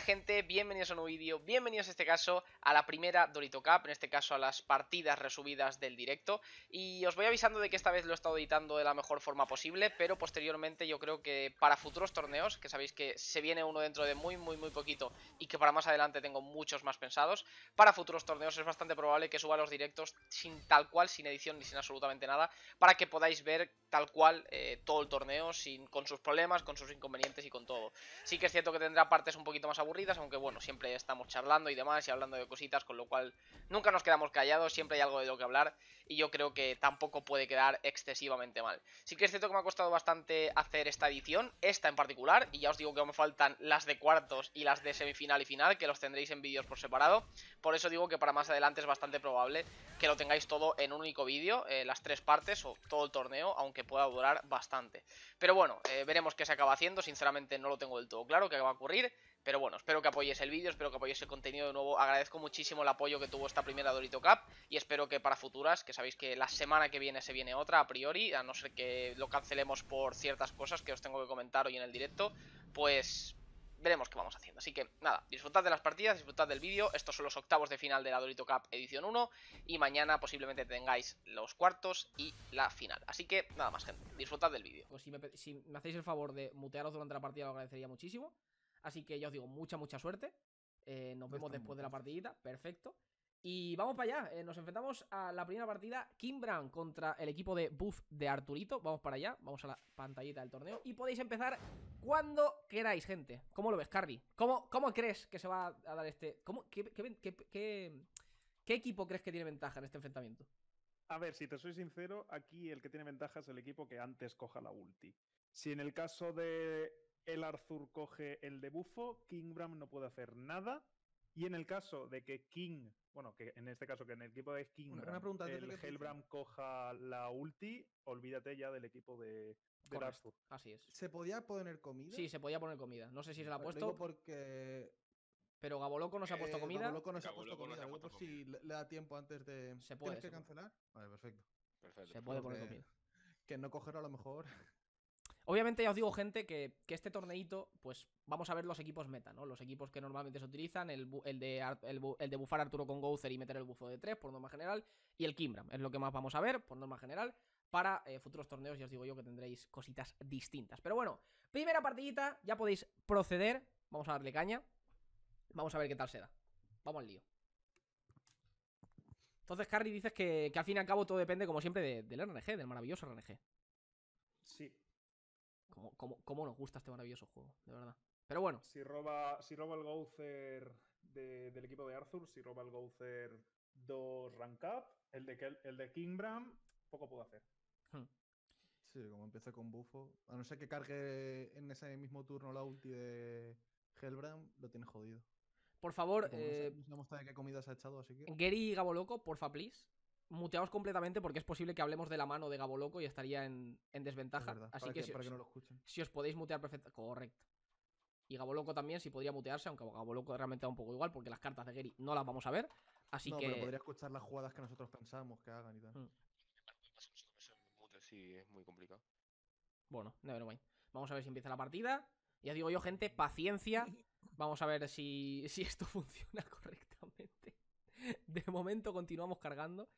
gente, bienvenidos a un nuevo vídeo, bienvenidos en este caso a la primera Dorito Cup, en este caso a las partidas resubidas del directo Y os voy avisando de que esta vez lo he estado editando de la mejor forma posible, pero posteriormente yo creo que para futuros torneos, que sabéis que se viene uno dentro de muy muy muy poquito y que para más adelante tengo muchos más pensados Para futuros torneos es bastante probable que suba los directos sin tal cual, sin edición ni sin absolutamente nada Para que podáis ver tal cual eh, todo el torneo, sin, con sus problemas, con sus inconvenientes y con todo. Sí que es cierto que tendrá partes un poquito más aburridas, aunque bueno, siempre estamos charlando y demás y hablando de cositas, con lo cual nunca nos quedamos callados, siempre hay algo de lo que hablar y yo creo que tampoco puede quedar excesivamente mal. Sí que es cierto que me ha costado bastante hacer esta edición, esta en particular, y ya os digo que me faltan las de cuartos y las de semifinal y final, que los tendréis en vídeos por separado, por eso digo que para más adelante es bastante probable que lo tengáis todo en un único vídeo, eh, las tres partes o todo el torneo, aunque pueda durar bastante. Pero bueno, eh, veremos qué se acaba haciendo, sinceramente no lo tengo del todo claro qué va a ocurrir, pero bueno, espero que apoyéis el vídeo, espero que apoyéis el contenido de nuevo. Agradezco muchísimo el apoyo que tuvo esta primera Dorito Cup y espero que para futuras, que sabéis que la semana que viene se viene otra a priori, a no ser que lo cancelemos por ciertas cosas que os tengo que comentar hoy en el directo, pues veremos qué vamos haciendo. Así que nada, disfrutad de las partidas, disfrutad del vídeo. Estos son los octavos de final de la Dorito Cup edición 1 y mañana posiblemente tengáis los cuartos y la final. Así que nada más, gente, disfrutad del vídeo. Pues si me, si me hacéis el favor de mutearos durante la partida, lo agradecería muchísimo. Así que ya os digo, mucha, mucha suerte. Eh, nos vemos después de la partidita. Perfecto. Y vamos para allá. Eh, nos enfrentamos a la primera partida. Kim Brown contra el equipo de Buff de Arturito. Vamos para allá. Vamos a la pantallita del torneo. Y podéis empezar cuando queráis, gente. ¿Cómo lo ves, Carly? ¿Cómo, cómo crees que se va a dar este. ¿Cómo, qué, qué, qué, qué equipo crees que tiene ventaja en este enfrentamiento? A ver, si te soy sincero, aquí el que tiene ventaja es el equipo que antes coja la ulti. Si en el caso de el Arthur coge el de bufo, Kingbram no puede hacer nada. Y en el caso de que King, bueno, que en este caso que en el equipo de King, el Hellbram coja la ulti, olvídate ya del equipo de, Arthur. Así es. ¿Se podía poner comida? Sí, se podía poner comida. No sé si se la ha puesto. porque. Pero Gaboloco no se ha puesto eh, comida. Gaboloco no se ha puesto comida. por si le da tiempo antes de. Se puede. ¿Tienes que cancelar? Vale, perfecto. perfecto. Se puede poner comida. Que no cogerlo a lo mejor. Obviamente ya os digo, gente, que, este torneito, pues vamos a ver los equipos meta, ¿no? Los equipos que normalmente se utilizan, el, de, el, de bufar Arturo con Gouther y meter el bufo de 3 por norma general, y el Kimbram, es lo que más vamos a ver por norma general. Para eh, futuros torneos, ya os digo yo que tendréis cositas distintas. Pero bueno, primera partidita, ya podéis proceder. Vamos a darle caña. Vamos a ver qué tal se da. Vamos al lío. Entonces, Carly, dices que, al fin y al cabo todo depende, como siempre, del RNG, del maravilloso RNG. Sí, ¿Cómo, nos gusta este maravilloso juego? De verdad. Pero bueno. Si roba, si roba el Gouther del equipo de Arthur, si roba el Gouther 2 rank up, el de, el de Kingbram, poco puedo hacer. Hmm. Sí, como empieza con bufo. A no ser que cargue en ese mismo turno la ulti de Hellbram, lo tiene jodido. Por favor, eh, no sé, qué comida se ha echado, así que. Gary Gaboloco, porfa, please muteados completamente porque es posible que hablemos de la mano de Gabo Loco y estaría en, desventaja. Así que, si, para que no lo escuchen. si os podéis mutear perfectamente. Correcto. Y Gabo Loco también, si podría mutearse, aunque Gabo Loco realmente da un poco igual porque las cartas de Gary no las vamos a ver. Así no, que. Pero podría escuchar las jugadas que nosotros pensamos que hagan y tal. Hmm. Sí, es muy complicado. Bueno, mind. Vamos a ver si empieza la partida. Ya digo yo, gente, paciencia. Vamos a ver si, si esto funciona correctamente. De momento continuamos cargando.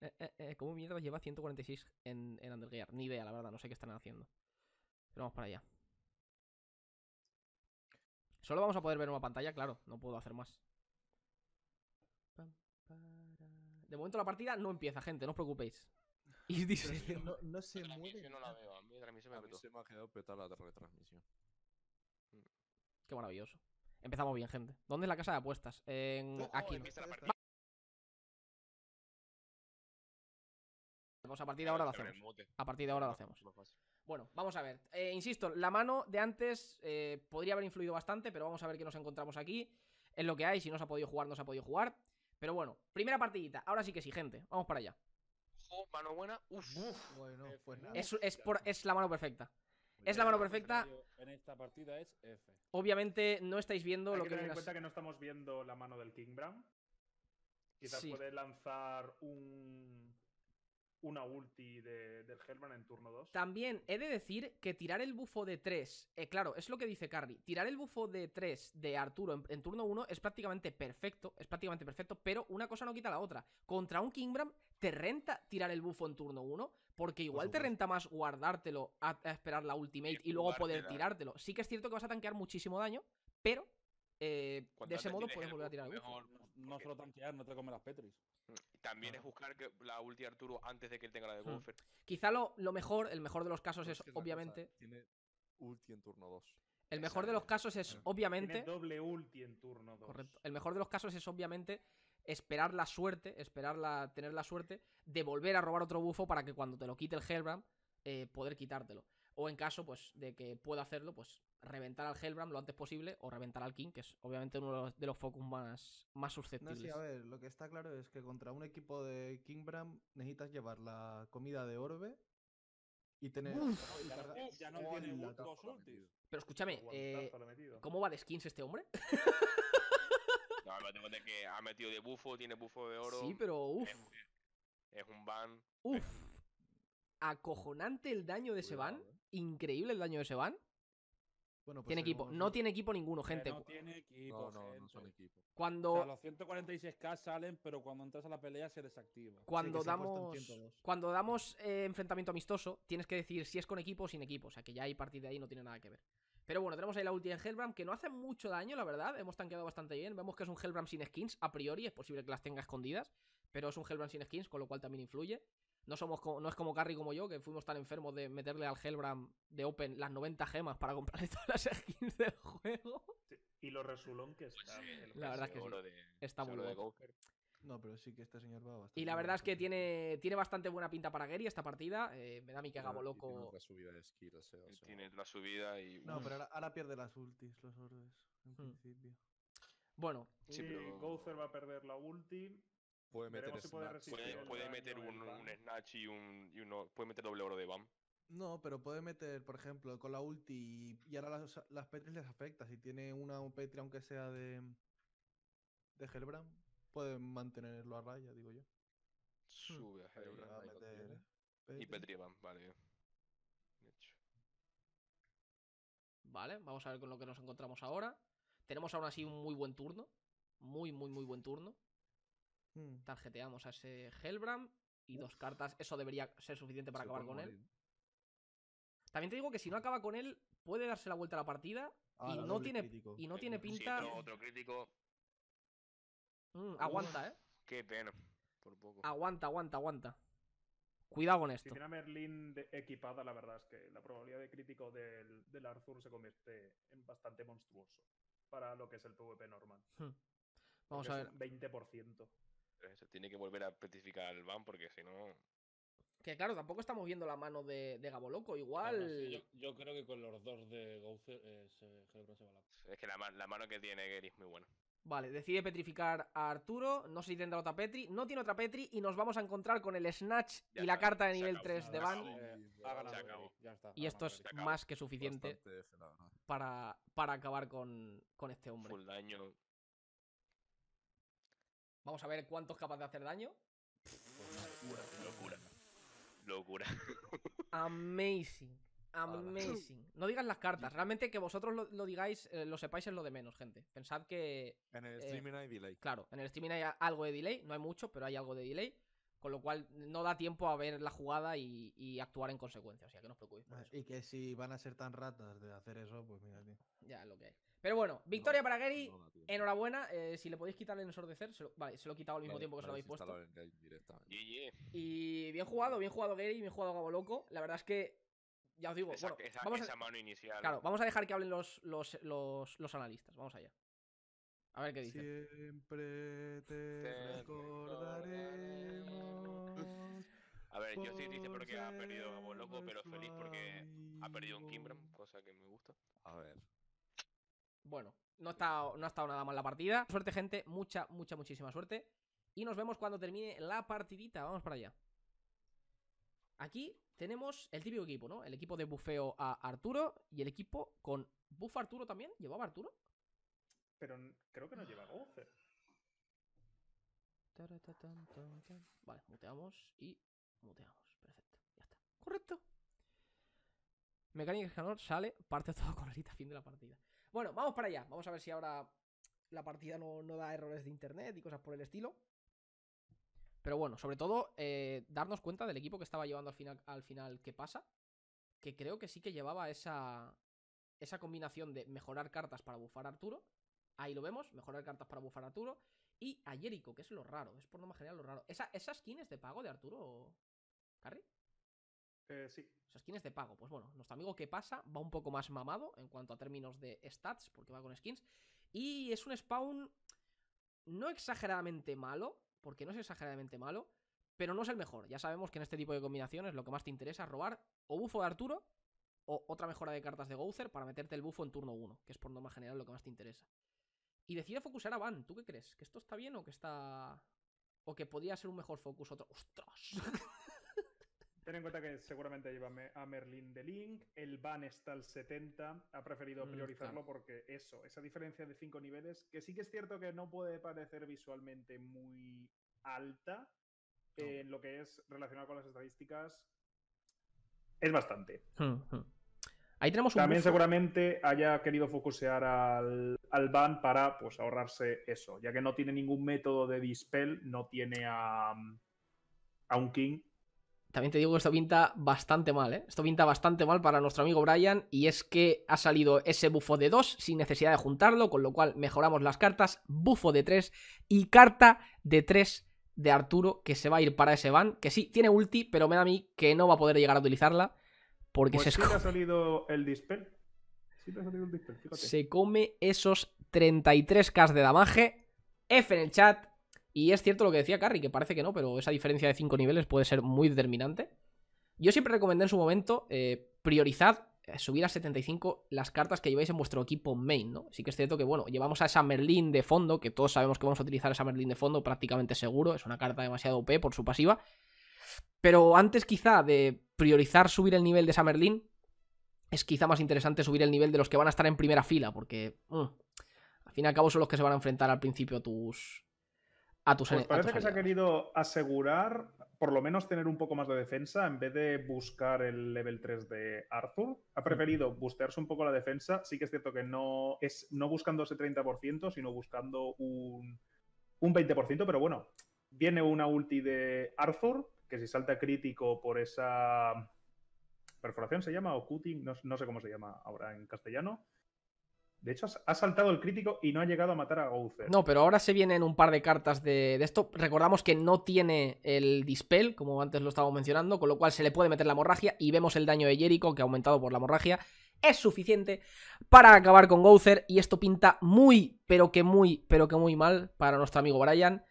Eh, eh, eh, ¿Cómo mierda lleva 146 en, en Undergear? Ni idea, la verdad, no sé qué están haciendo. Pero vamos para allá. Solo vamos a poder ver una pantalla, claro, no puedo hacer más. De momento la partida no empieza, gente, no os preocupéis. Y dice, no, no se mueve. no la veo, a mí, a mí se me, ha quedado petar la retransmisión. Qué maravilloso. Empezamos bien, gente. ¿Dónde es la casa de apuestas? En... aquí. A partir de ahora lo hacemos. A partir de ahora lo hacemos. Bueno, vamos a ver. Eh, insisto, la mano de antes eh, podría haber influido bastante, pero vamos a ver qué nos encontramos aquí. Es lo que hay, si no se ha podido jugar, no se ha podido jugar. Pero bueno, primera partidita. Ahora sí que sí, gente. Vamos para allá. mano buena. Uf. Bueno, pues Es, es, la mano perfecta. Es la mano perfecta. En esta partida es F. Obviamente no estáis viendo lo que. tener en cuenta que no estamos viendo la mano del King Brown. Quizás puede lanzar un una ulti de- del Hellman en turno 2. También he de decir que tirar el bufo de 3, eh, claro, es lo que dice Carry, tirar el bufo de 3 de Arturo en, en turno 1 es prácticamente perfecto, es prácticamente perfecto, pero una cosa no quita la otra. Contra un Kingbram, ¿te renta tirar el bufo en turno 1? Porque igual te renta más guardártelo a, a esperar la ultimate y, luego poder tirártelo. Sí que es cierto que vas a tanquear muchísimo daño, pero eh, de ese modo puedes volver a tirar el bufo. mejor, No, solo tanquear, no te comes las Petris. También es buscar que la ulti de Arturo antes de que él tenga la de Hmm. Gopher. Quizá lo, lo mejor, el mejor de los casos es, es la cosa, obviamente, Tiene ulti en turno 2. el mejor de los casos es, obviamente, Tiene doble ulti en turno 2. Correcto. El mejor de los casos es obviamente esperar la suerte, esperar la, tener la suerte de volver a robar otro bufo para que cuando te lo quite el Hellbrand, eh, poder quitártelo. O en caso, pues, de que pueda hacerlo, pues, reventar al Hellbrand lo antes posible o reventar al King, que es obviamente uno de los, de los focus más, más No, susceptibles. sí, a ver, lo que está claro es que contra un equipo de Kingbram necesitas llevar la comida de Orbe y tener. y Ya, cargar- no- ya no Hola, tiene dos ultis. Pero escúchame, eh. ¿cómo va de skins este hombre? No, me tengo cuenta que ha metido de bufo, tiene bufo de oro. Sí, pero uff, Es, es un ban. uff. Acojonante el daño de ese ban. Eh. Increíble el daño de ese ban. Bueno, pues Tiene equipo. No tiene equipo ninguno, Que gente. No tiene equipo, No, no, no gente. son equipo. Cuando. O sea, los 146k salen, pero cuando entras a la pelea se desactiva. cuando damos 102. cuando damos eh, enfrentamiento amistoso, tienes que decir si es con equipo o sin equipo. O sea que ya ahí partir de ahí no tiene nada que ver. Pero bueno, tenemos ahí la ulti de Hellbram, que no hace mucho daño, la verdad. Hemos tanqueado bastante bien. Vemos que es un Hellbram sin skins, a priori. Es posible que las tenga escondidas. Pero es un Hellbram sin skins, con lo cual también influye. No, somos co- no es como Carry como yo, que fuimos tan enfermos de meterle al Hellbram de Open las 90 gemas para comprarle todas las skins del juego. Sí, Y lo resulón que Pues está. sí, el La verdad es que sí. de- Está muy. Gopher. No, pero sí que este señor va bastante. Y la verdad es que bastante tiene, tiene bastante buena pinta para Gary esta partida. Eh, me da a mí que Gabo Ah, loco. Tiene otra subida de skill, o sea, o sea, Tiene la subida y. No, pero ahora, ahora pierde las ultis, los orbes, en Hmm. principio. Bueno, Sí, y pero- va a perder la ulti. Puede meter si puede. Puede, puede un, Snatch y un, y uno. Puede meter doble oro de BAM. No, pero puede meter, por ejemplo, con la ulti y, y ahora las, las Petris les afecta. Si tiene una un Petri, aunque sea de. de Hellbrand, pueden mantenerlo a raya, digo yo. Sube a Ahí Hellbrand. Va a ahí lo meter. Y Petri. Petri BAM, vale. Hecho. Vale, vamos a ver con lo que nos encontramos ahora. Tenemos aún así un muy buen turno. Muy, muy, muy buen turno. Hmm. Tarjeteamos a ese Hellbram. Y dos cartas. Eso debería ser suficiente para Se acabar con él. También te digo que si no acaba con él, puede darse la vuelta a la partida. Ah, y, la no doble tiene, crítico. y no tiene Si pinta. otro, otro crítico. Mm, aguanta, eh. Qué pena. Por poco. Aguanta, aguanta, aguanta. Cuidado con Si esto. tiene a Merlin de- equipada, la verdad es que la probabilidad de crítico del, del Arthur se convierte en bastante monstruoso para lo que es el PvP normal. Hmm. Vamos porque a es ver. un 20%. Se tiene que volver a petrificar el BAM porque si no. Que claro, tampoco estamos viendo la mano de, de Gabo Loco. Aún Igual. yo, yo creo que con los dos de Gouzer eh, se, va la Es que la, la mano que tiene Gary es muy buena. Vale, decide petrificar a Arturo. No sé si tendrá otra Petri. No tiene otra Petri. Y nos vamos a encontrar con el Snatch Ya y la carta de nivel acabó, 3 se de. Van. Eh. Y esto es más que suficiente para, para acabar con, con este hombre. Full daño. Vamos a ver cuánto es capaz de hacer daño. Locura. Locura. Amazing. Amazing. No digas las cartas. Realmente que vosotros lo, lo digáis, eh, lo sepáis es lo de menos, gente. Pensad que, En el Eh, streaming hay delay. claro, en el streaming hay algo de delay. No hay mucho, pero hay algo de delay. Con lo cual no da tiempo a ver la jugada y, y actuar en consecuencia. O sea que no os preocupéis por eso. Y que si van a ser tan ratas de hacer eso, pues mira, tío. Ya es lo que hay. Pero bueno, victoria No, para Gary. no. Enhorabuena. eh, si le podéis quitar el ensordecer, se lo- vale, se lo he quitado al mismo Vale, tiempo que se lo habéis puesto. Y bien jugado, bien jugado Gary, bien jugado Gabo Loco. La verdad es que, ya os digo, Esa, bueno, esa- vamos a, mano inicial. claro, vamos a dejar que hablen los, los, los, los analistas. Vamos allá. A ver qué dicen. Siempre te Te recordaremos. A ver, yo sí dice porque ha perdido Gabo Loco, pero feliz porque ha perdido un Kimbram, cosa que me gusta. A ver. Bueno, no, está, no ha estado nada mal la partida. Suerte, gente. Mucha, mucha, muchísima suerte. Y nos vemos cuando termine la partidita. Vamos para allá. Aquí tenemos el típico equipo, ¿no? El equipo de bufeo a Arturo y el equipo con buff Arturo también. ¿Llevaba Arturo? Pero creo que no lleva tan. Vale, muteamos y Muteamos, perfecto. Ya está. Correcto. Mecánica escanor sale, parte todo con ahorita, fin de la partida. Bueno, vamos para allá. Vamos a ver si ahora la partida no, no da errores de internet y cosas por el estilo. Pero bueno, sobre todo, eh, darnos cuenta del equipo que estaba llevando al final, al final qué pasa. Que creo que sí que llevaba esa, esa combinación de mejorar cartas para bufar a Arturo. Ahí lo vemos, mejorar cartas para bufar a Arturo. Y a Jericho, que es lo raro, es por norma general lo raro. ¿Esa, ¿Esa skin es de pago de Arturo Carry? Eh, sí. O sea, skins de pago. Pues bueno, nuestro amigo que pasa va un poco más mamado en cuanto a términos de stats, porque va con skins. Y es un spawn no exageradamente malo, porque no es exageradamente malo, pero no es el mejor. Ya sabemos que en este tipo de combinaciones lo que más te interesa es robar o bufo de Arturo o otra mejora de cartas de Gouther para meterte el bufo en turno 1, que es por norma general lo que más te interesa. Y decide focusar a Van. ¿Tú qué crees? ¿Que esto está bien o que está... o que podría ser un mejor focus otro... ¡Ostras! Ten en cuenta que seguramente lleva a Merlin de Link, el ban está al 70, ha preferido Mm, priorizarlo claro. porque eso, esa diferencia de 5 niveles, que sí que es cierto que no puede parecer visualmente muy alta No. en lo que es relacionado con las estadísticas, es bastante. Ahí tenemos un También seguramente haya querido focusear al, al ban para pues ahorrarse eso, ya que no tiene ningún método de dispel, no tiene a, a un king. También te digo que esto pinta bastante mal, ¿eh? Esto pinta bastante mal para nuestro amigo Brian. Y es que ha salido ese bufo de 2 sin necesidad de juntarlo, con lo cual mejoramos las cartas. Bufo de 3 y carta de 3 de Arturo que se va a ir para ese van. Que sí, tiene ulti, pero me da a mí que no va a poder llegar a utilizarla. Porque Pues se, sí te ha salido el dispel. Sí te ha salido el dispel, fíjate. se come esos 33k de damaje. F en el chat. Y es cierto lo que decía Carry, que parece que no, pero esa diferencia de 5 niveles puede ser muy determinante. Yo siempre recomendé en su momento eh, priorizad, eh, subir a 75 las cartas que lleváis en vuestro equipo main, ¿no? Sí que es cierto que, bueno, llevamos a esa Merlin de fondo, que todos sabemos que vamos a utilizar esa Merlin de fondo prácticamente seguro, es una carta demasiado OP por su pasiva. Pero antes quizá de priorizar subir el nivel de esa Merlin, es quizá más interesante subir el nivel de los que van a estar en primera fila, porque mm, al fin y al cabo son los que se van a enfrentar al principio a tus... A tus Pues a parece tus que se ha querido asegurar, por lo menos tener un poco más de defensa, en vez de buscar el level 3 de Arthur. Ha preferido bustearse un poco la defensa. Sí que es cierto que no es no buscando ese 30%, sino buscando un, un 20%, pero bueno, viene una ulti de Arthur, que si salta crítico por esa perforación se llama, o cutting, no, no sé cómo se llama ahora en castellano. De hecho, ha saltado el crítico y no ha llegado a matar a Gouther. No, pero ahora se vienen un par de cartas de, de esto. Recordamos que no tiene el dispel, como antes lo estábamos mencionando, con lo cual se le puede meter la hemorragia y vemos el daño de Jericho, que ha aumentado por la hemorragia. Es suficiente para acabar con Gouther y esto pinta muy, pero que muy, pero que muy mal para nuestro amigo Brian.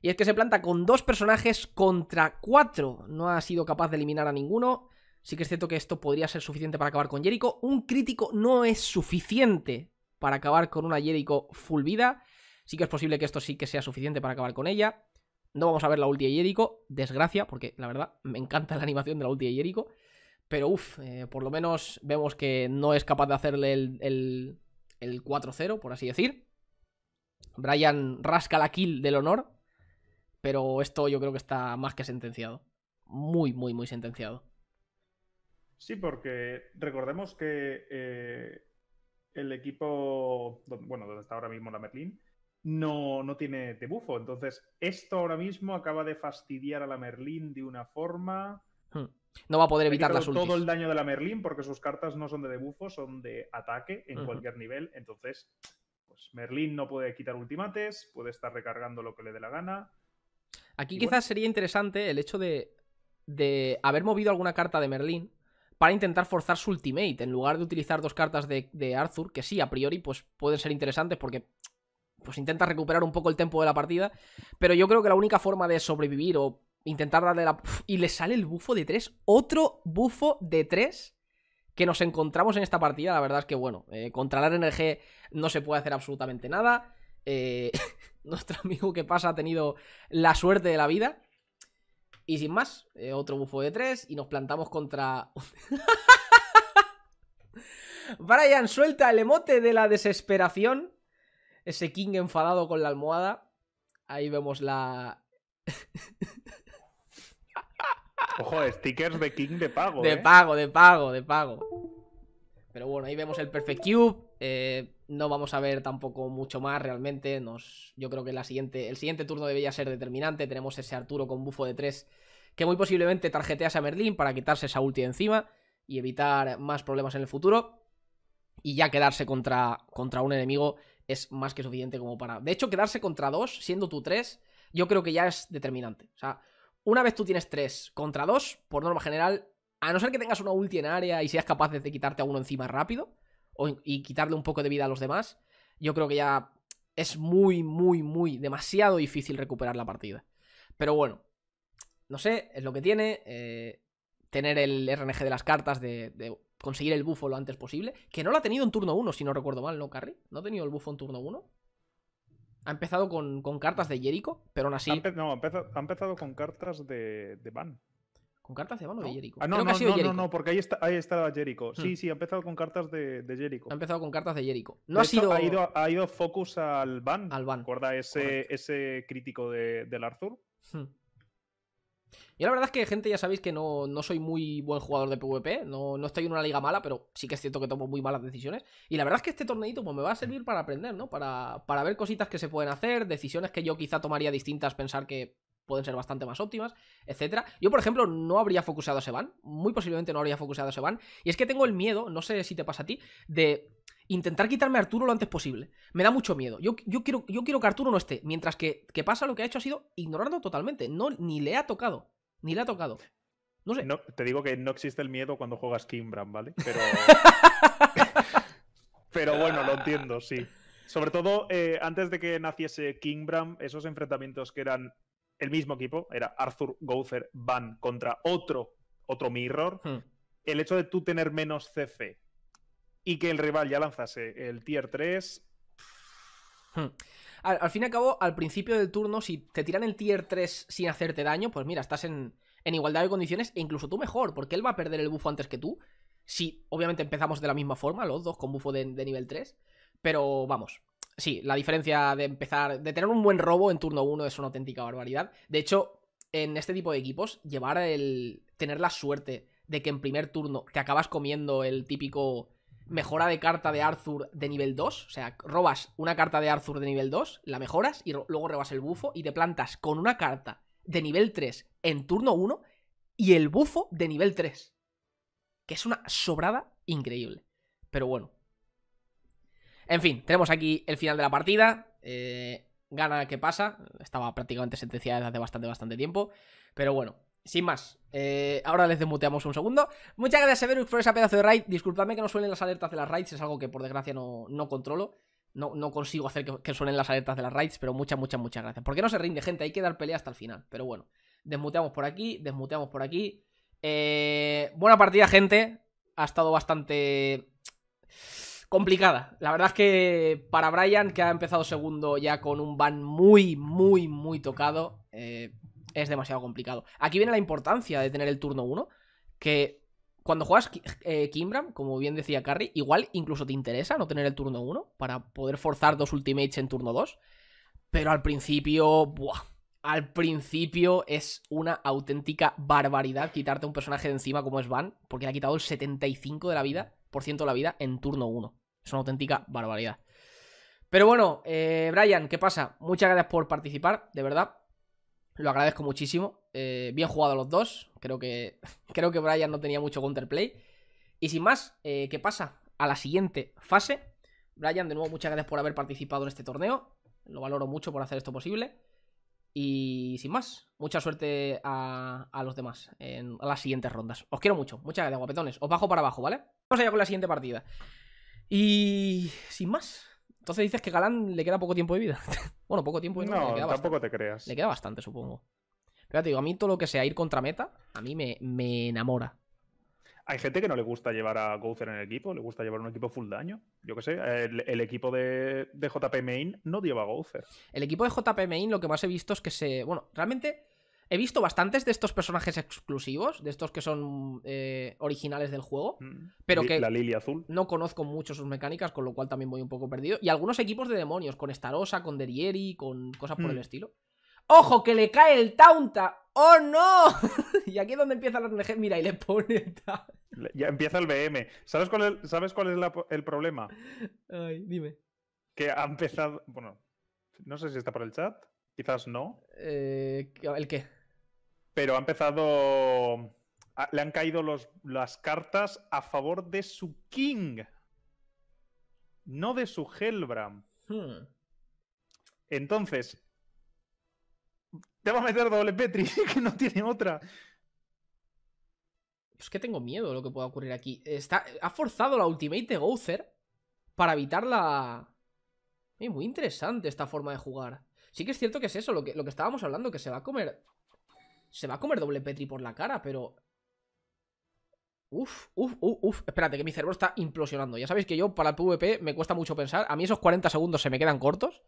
Y es que se planta con dos personajes contra cuatro. No ha sido capaz de eliminar a ninguno. Sí que es cierto que esto podría ser suficiente para acabar con Jericho. Un crítico no es suficiente para acabar con una Jericho full vida. Sí que es posible que esto sí que sea suficiente para acabar con ella. No vamos a ver la ulti de Jericho, desgracia, porque la verdad me encanta la animación de la ulti de Jericho. Pero uff, por lo menos vemos que no es capaz de hacerle el, el, el 4-0, por así decir. Brian rasca la kill del honor. Pero esto yo creo que está más que sentenciado. Muy, muy, muy sentenciado. Sí, porque recordemos que eh, el equipo, bueno, donde está ahora mismo la Merlin, no, no tiene debufo. Entonces, esto ahora mismo acaba de fastidiar a la Merlin de una forma. No va a poder evitar las ultis. todo el daño de la Merlin porque sus cartas no son de debufo, son de ataque en cualquier nivel. Entonces, pues Merlin no puede quitar ultimates, puede estar recargando lo que le dé la gana. Aquí Y quizás bueno. sería interesante el hecho de, de haber movido alguna carta de Merlín para intentar forzar su ultimate, en lugar de utilizar dos cartas de, Arthur, que sí, a priori, pues pueden ser interesantes porque pues intenta recuperar un poco el tempo de la partida, pero yo creo que la única forma de sobrevivir o intentar darle la... Y le sale el bufo de 3, otro bufo de 3 que nos encontramos en esta partida, la verdad es que bueno, eh, contra la RNG no se puede hacer absolutamente nada, eh, nuestro amigo que pasa ha tenido la suerte de la vida. Y sin más, eh, otro bufo de 3 y nos plantamos contra... Brian suelta el emote de la desesperación. Ese King enfadado con la almohada. Ahí vemos la... Ojo, stickers de King de pago. De ¿eh? pago, de pago, de pago. Pero bueno, ahí vemos el Perfect Cube. eh, no vamos a ver tampoco mucho más realmente. Nos, yo creo que la siguiente, el siguiente turno debería ser determinante. Tenemos ese Arturo con bufo de 3 que muy posiblemente tarjetease a Merlin para quitarse esa ulti encima y evitar más problemas en el futuro. Y ya quedarse contra, contra un enemigo es más que suficiente como para... De hecho, quedarse contra dos, siendo tú tres, yo creo que ya es determinante. O sea, una vez tú tienes tres contra dos, por norma general, a no ser que tengas una ulti en área y seas capaz de quitarte a uno encima rápido y quitarle un poco de vida a los demás, yo creo que ya es muy, muy, muy demasiado difícil recuperar la partida. Pero bueno, no sé, es lo que tiene. eh, tener el RNG de las cartas, de, de conseguir el bufo lo antes posible. Que no lo ha tenido en turno 1, si no recuerdo mal, ¿no, Carry? ¿No ha tenido el bufo en turno 1? Ha empezado con, con cartas de Jericho, pero aún así. No, ha empezado, ha empezado con cartas de, de ban. ¿Con cartas de mano de ¿no? Jericho? Ah, no, Creo no, que ha sido no, Jericho. no, no, porque ahí está, ahí está Jericho. Hmm. Sí, sí, ha empezado con cartas de, de Jericho. Ha empezado con cartas de Jericho. No De ha hecho, sido. ha, ido, ha ido focus al ban. Al ban, ¿Recuerda ese, correcto. ese crítico de, del Arthur? Hmm. Yo la verdad es que, gente, ya sabéis que no, no soy muy buen jugador de PvP. No, no estoy en una liga mala, pero sí que es cierto que tomo muy malas decisiones. Y la verdad es que este torneito pues, me va a servir para aprender, ¿no? Para, para ver cositas que se pueden hacer, decisiones que yo quizá tomaría distintas, pensar que pueden ser bastante más óptimas, etcétera. Yo, por ejemplo, no habría focusado ese ban. Muy posiblemente no habría focusado ese ban. Y es que tengo el miedo, no sé si te pasa a ti, de intentar quitarme a Arturo lo antes posible. Me da mucho miedo. Yo, yo, quiero, yo quiero que Arturo no esté. Mientras que, que pasa lo que ha hecho ha sido ignorarlo totalmente. No, ni le ha tocado. Ni le ha tocado. No sé. No, te digo que no existe el miedo cuando juegas Kimbram, ¿vale? Pero. Pero bueno, lo entiendo, sí. Sobre todo, eh, antes de que naciese Kingbram, esos enfrentamientos que eran el mismo equipo, era Arthur Gouther Van contra otro, otro Mirror. Hmm. El hecho de tú tener menos CC y que el rival ya lanzase el tier 3. Hmm. Al, al fin y al cabo, al principio del turno, si te tiran el tier 3 sin hacerte daño, pues mira, estás en, en igualdad de condiciones e incluso tú mejor, porque él va a perder el bufo antes que tú. Si, obviamente, empezamos de la misma forma, los dos con bufo de, de nivel 3. Pero vamos, sí, la diferencia de empezar, de tener un buen robo en turno 1 es una auténtica barbaridad. De hecho, en este tipo de equipos, llevar el. tener la suerte de que en primer turno te acabas comiendo el típico mejora de carta de Arthur de nivel 2. O sea, robas una carta de Arthur de nivel 2, la mejoras y luego robas el bufo y te plantas con una carta de nivel 3 en turno 1 y el bufo de nivel 3. Que es una sobrada increíble. Pero bueno. En fin, tenemos aquí el final de la partida. Eh, gana que pasa. Estaba prácticamente sentenciada desde hace bastante, bastante tiempo. Pero bueno, sin más. eh, ahora les desmuteamos un segundo. Muchas gracias, Severus, por esa pedazo de raid. Disculpadme que no suenen las alertas de las raids. Es algo que por desgracia no, no controlo. No, no consigo hacer que, que suenen las alertas de las raids. Pero muchas, muchas, muchas gracias. ¿Por qué no se rinde, gente? Hay que dar pelea hasta el final. Pero bueno. Desmuteamos por aquí. Desmuteamos por aquí. Eh, buena partida, gente. Ha estado bastante complicada. La verdad es que para Brian, que ha empezado segundo ya con un ban muy, muy, muy tocado, eh, es demasiado complicado. Aquí viene la importancia de tener el turno 1, que cuando juegas eh, Kimbram, como bien decía Carry, igual incluso te interesa no tener el turno 1 para poder forzar dos ultimates en turno 2, pero al principio, buah, al principio es una auténtica barbaridad quitarte un personaje de encima como es Van, porque le ha quitado el 75 de la vida, por ciento de la vida en turno 1. Es una auténtica barbaridad. Pero bueno, eh, Brian, ¿qué pasa? Muchas gracias por participar, de verdad. Lo agradezco muchísimo. Eh, bien jugado los dos. Creo que, creo que Brian no tenía mucho counterplay. Y sin más, eh, ¿qué pasa? A la siguiente fase. Brian, de nuevo, muchas gracias por haber participado en este torneo. Lo valoro mucho por hacer esto posible. Y sin más, mucha suerte a, a los demás en las siguientes rondas. Os quiero mucho. Muchas gracias, guapetones. Os bajo para abajo, ¿vale? Vamos allá con la siguiente partida. Y sin más. Entonces dices que Galán le queda poco tiempo de vida. bueno, poco tiempo, ¿no? le No, bastante. tampoco te creas. Le queda bastante, supongo. Pero ya te digo, a mí todo lo que sea ir contra meta, a mí me, me enamora. Hay gente que no le gusta llevar a Gouther en el equipo, le gusta llevar un equipo full daño. Yo qué sé, el, el equipo de, de JP Main no lleva a Gouther. El equipo de JP Main lo que más he visto es que se. Bueno, realmente he visto bastantes de estos personajes exclusivos, de estos que son eh, originales del juego. Mm. Pero que- La Lily Azul. No conozco mucho sus mecánicas, con lo cual también voy un poco perdido. Y algunos equipos de demonios, con Starosa, con Derieri, con cosas por el estilo. ¡Ojo! Que le cae el taunta. ¡Oh, no! y aquí es donde empieza la RNG. Mira, y le pone Ya empieza el BM. ¿Sabes cuál es, ¿sabes cuál es la- el problema? Ay, dime. Que ha empezado. Bueno, no sé si está por el chat. Quizás no. Eh, ¿El qué? Pero ha empezado. a- Le han caído los, las cartas a favor de su King. No de su Hellbram. Hmm. Entonces. Te va a meter doble Petri, que no tiene otra. Es que tengo miedo de lo que pueda ocurrir aquí. Está, ha forzado la ultimate de Gouther para evitar la... Eh, muy interesante esta forma de jugar. Sí que es cierto que es eso, lo que, lo que estábamos hablando, que se va a comer... Se va a comer doble Petri por la cara, pero... Uf, uf, uf, uf. Espérate, que mi cerebro está implosionando. Ya sabéis que yo para el PvP me cuesta mucho pensar. A mí esos 40 segundos se me quedan cortos.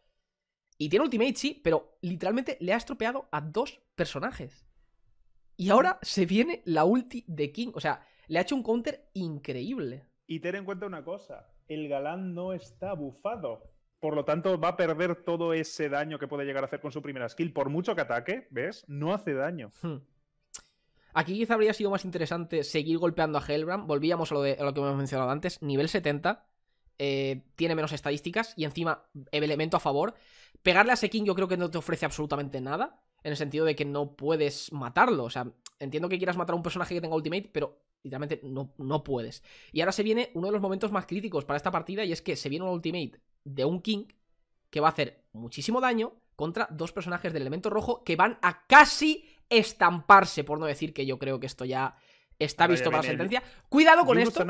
Y tiene ultimate, sí, pero literalmente le ha estropeado a dos personajes. Y ahora se viene la ulti de King. O sea, le ha hecho un counter increíble. Y ten en cuenta una cosa: el galán no está bufado. Por lo tanto, va a perder todo ese daño que puede llegar a hacer con su primera skill. Por mucho que ataque, ¿ves? No hace daño. Hmm. Aquí quizá habría sido más interesante seguir golpeando a Hellbrand. Volvíamos a lo, de, lo que hemos mencionado antes. Nivel 70. eh, tiene menos estadísticas y encima elemento a favor. Pegarle a ese King yo creo que no te ofrece absolutamente nada. En el sentido de que no puedes matarlo. O sea, entiendo que quieras matar a un personaje que tenga ultimate, pero literalmente no, no puedes. Y ahora se viene uno de los momentos más críticos para esta partida y es que se viene un ultimate de un King que va a hacer muchísimo daño contra dos personajes del elemento rojo que van a casi estamparse, por no decir que yo creo que esto ya está visto para sentencia. Cuidado con esto.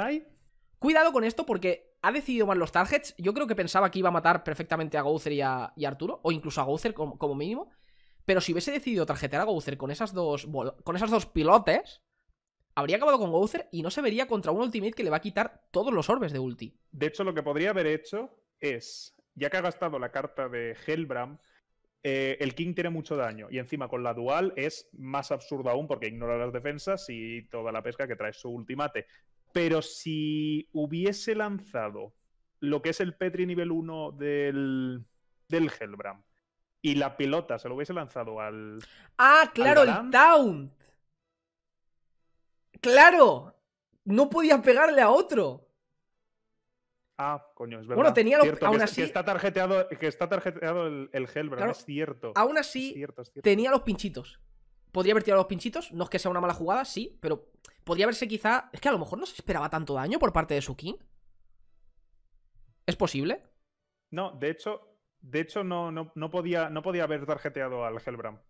Cuidado con esto porque ha decidido mal los targets. Yo creo que pensaba que iba a matar perfectamente a Gouther y a, y a Arturo, o incluso a Gouther como, como mínimo. Pero si hubiese decidido tarjetear a Gouther con esas dos con esas dos pilotes, habría acabado con Gouther y no se vería contra un ultimate que le va a quitar todos los orbes de ulti. De hecho, lo que podría haber hecho es, ya que ha gastado la carta de Hellbram, eh, el King tiene mucho daño. Y encima con la dual es más absurdo aún porque ignora las defensas y toda la pesca que trae su ultimate. Pero si hubiese lanzado lo que es el Petri nivel 1 del, del Hellbram y la pelota se lo hubiese lanzado al... ¡Ah, claro, el taunt! ¡Claro! No podía pegarle a otro. Ah, coño, es verdad. Bueno, tenía lo- Cierto, aún que, así- que está tarjeteado, que está tarjeteado el, el Claro, es cierto. Aún Es así, cierto, es cierto. tenía los pinchitos. Podría haber tirado los pinchitos. No es que sea una mala jugada, sí, pero podría haberse quizá. Es que a lo mejor no se esperaba tanto daño por parte de su king. ¿Es posible? No, de hecho, de hecho no, no, no podía, no podía haber tarjeteado al Hellbram.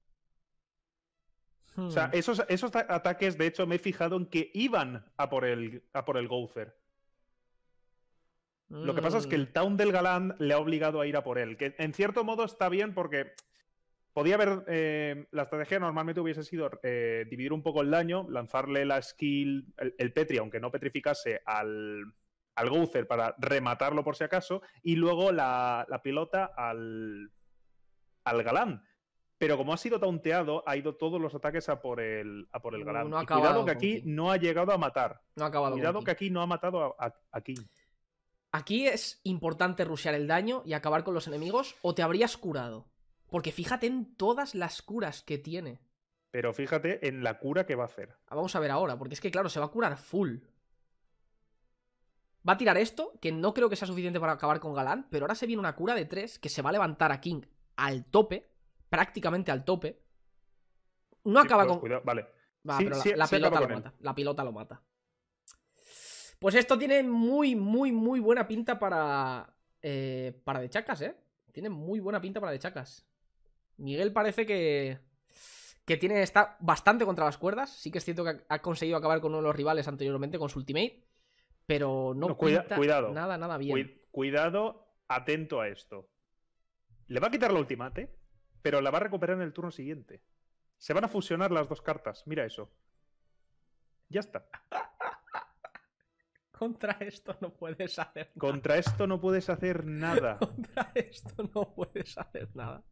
O sea, Hmm. esos, esos ta- ataques, de hecho, me he fijado en que iban a por el, a por el Gouther. Lo que pasa es que Mm. el Town del Galán le ha obligado a ir a por él. Que en cierto modo está bien porque podía haber. eh, la estrategia normalmente hubiese sido eh, dividir un poco el daño, lanzarle la skill, el, el Petri, aunque no petrificase, al, al Gouther para rematarlo por si acaso, y luego la, la pilota al, al Galán. Pero como ha sido taunteado, ha ido todos los ataques a por el, a por el Galán. no ha Y cuidado que aquí King. no ha llegado a matar. No ha acabado Cuidado que aquí no ha matado a, a- a King. Aquí es importante rushear el daño y acabar con los enemigos o te habrías curado. Porque fíjate en todas las curas que tiene. Pero fíjate en la cura que va a hacer. Ah, Vamos a ver ahora, porque es que claro, se va a curar full. Va a tirar esto, que no creo que sea suficiente para acabar con Galán, pero ahora se viene una cura de 3 que se va a levantar a King al tope, prácticamente al tope. No Sí, acaba pues con... cuidado, Vale. Va, Sí, pero la, sí, acaba lo mata. La pilota lo mata. Pues esto tiene muy, muy, muy buena pinta para. eh, para de chacas, ¿eh? Tiene muy buena pinta para de chacas. Miguel parece que. que tiene. está bastante contra las cuerdas. Sí que es cierto que ha, conseguido acabar con uno de los rivales anteriormente con su ultimate. Pero no, No, cuida- pinta cuidado. nada, nada bien. Cui- cuidado, atento a esto. Le va a quitar la ultimate, pero la va a recuperar en el turno siguiente. Se van a fusionar las dos cartas. Mira eso. Ya está. Contra esto no puedes hacer nada. Contra esto no puedes hacer nada. Contra esto no puedes hacer nada.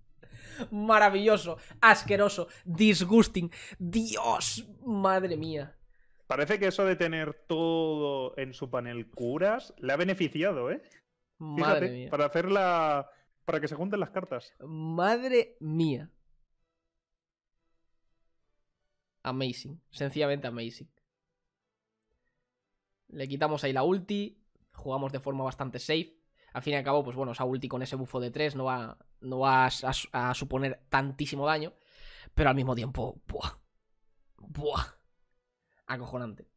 Maravilloso, asqueroso, disgusting. Dios, madre mía. Parece que eso de tener todo en su panel curas le ha beneficiado, ¿eh? Madre Fíjate, mía. para hacer la. para que se junten las cartas. Madre mía. Amazing. Sencillamente amazing. Le quitamos ahí la ulti. Jugamos de forma bastante safe. Al fin y al cabo, pues bueno, esa ulti con ese bufo de 3 no va, no va a, suponer tantísimo daño. Pero al mismo tiempo, ¡buah! ¡Buah! Acojonante.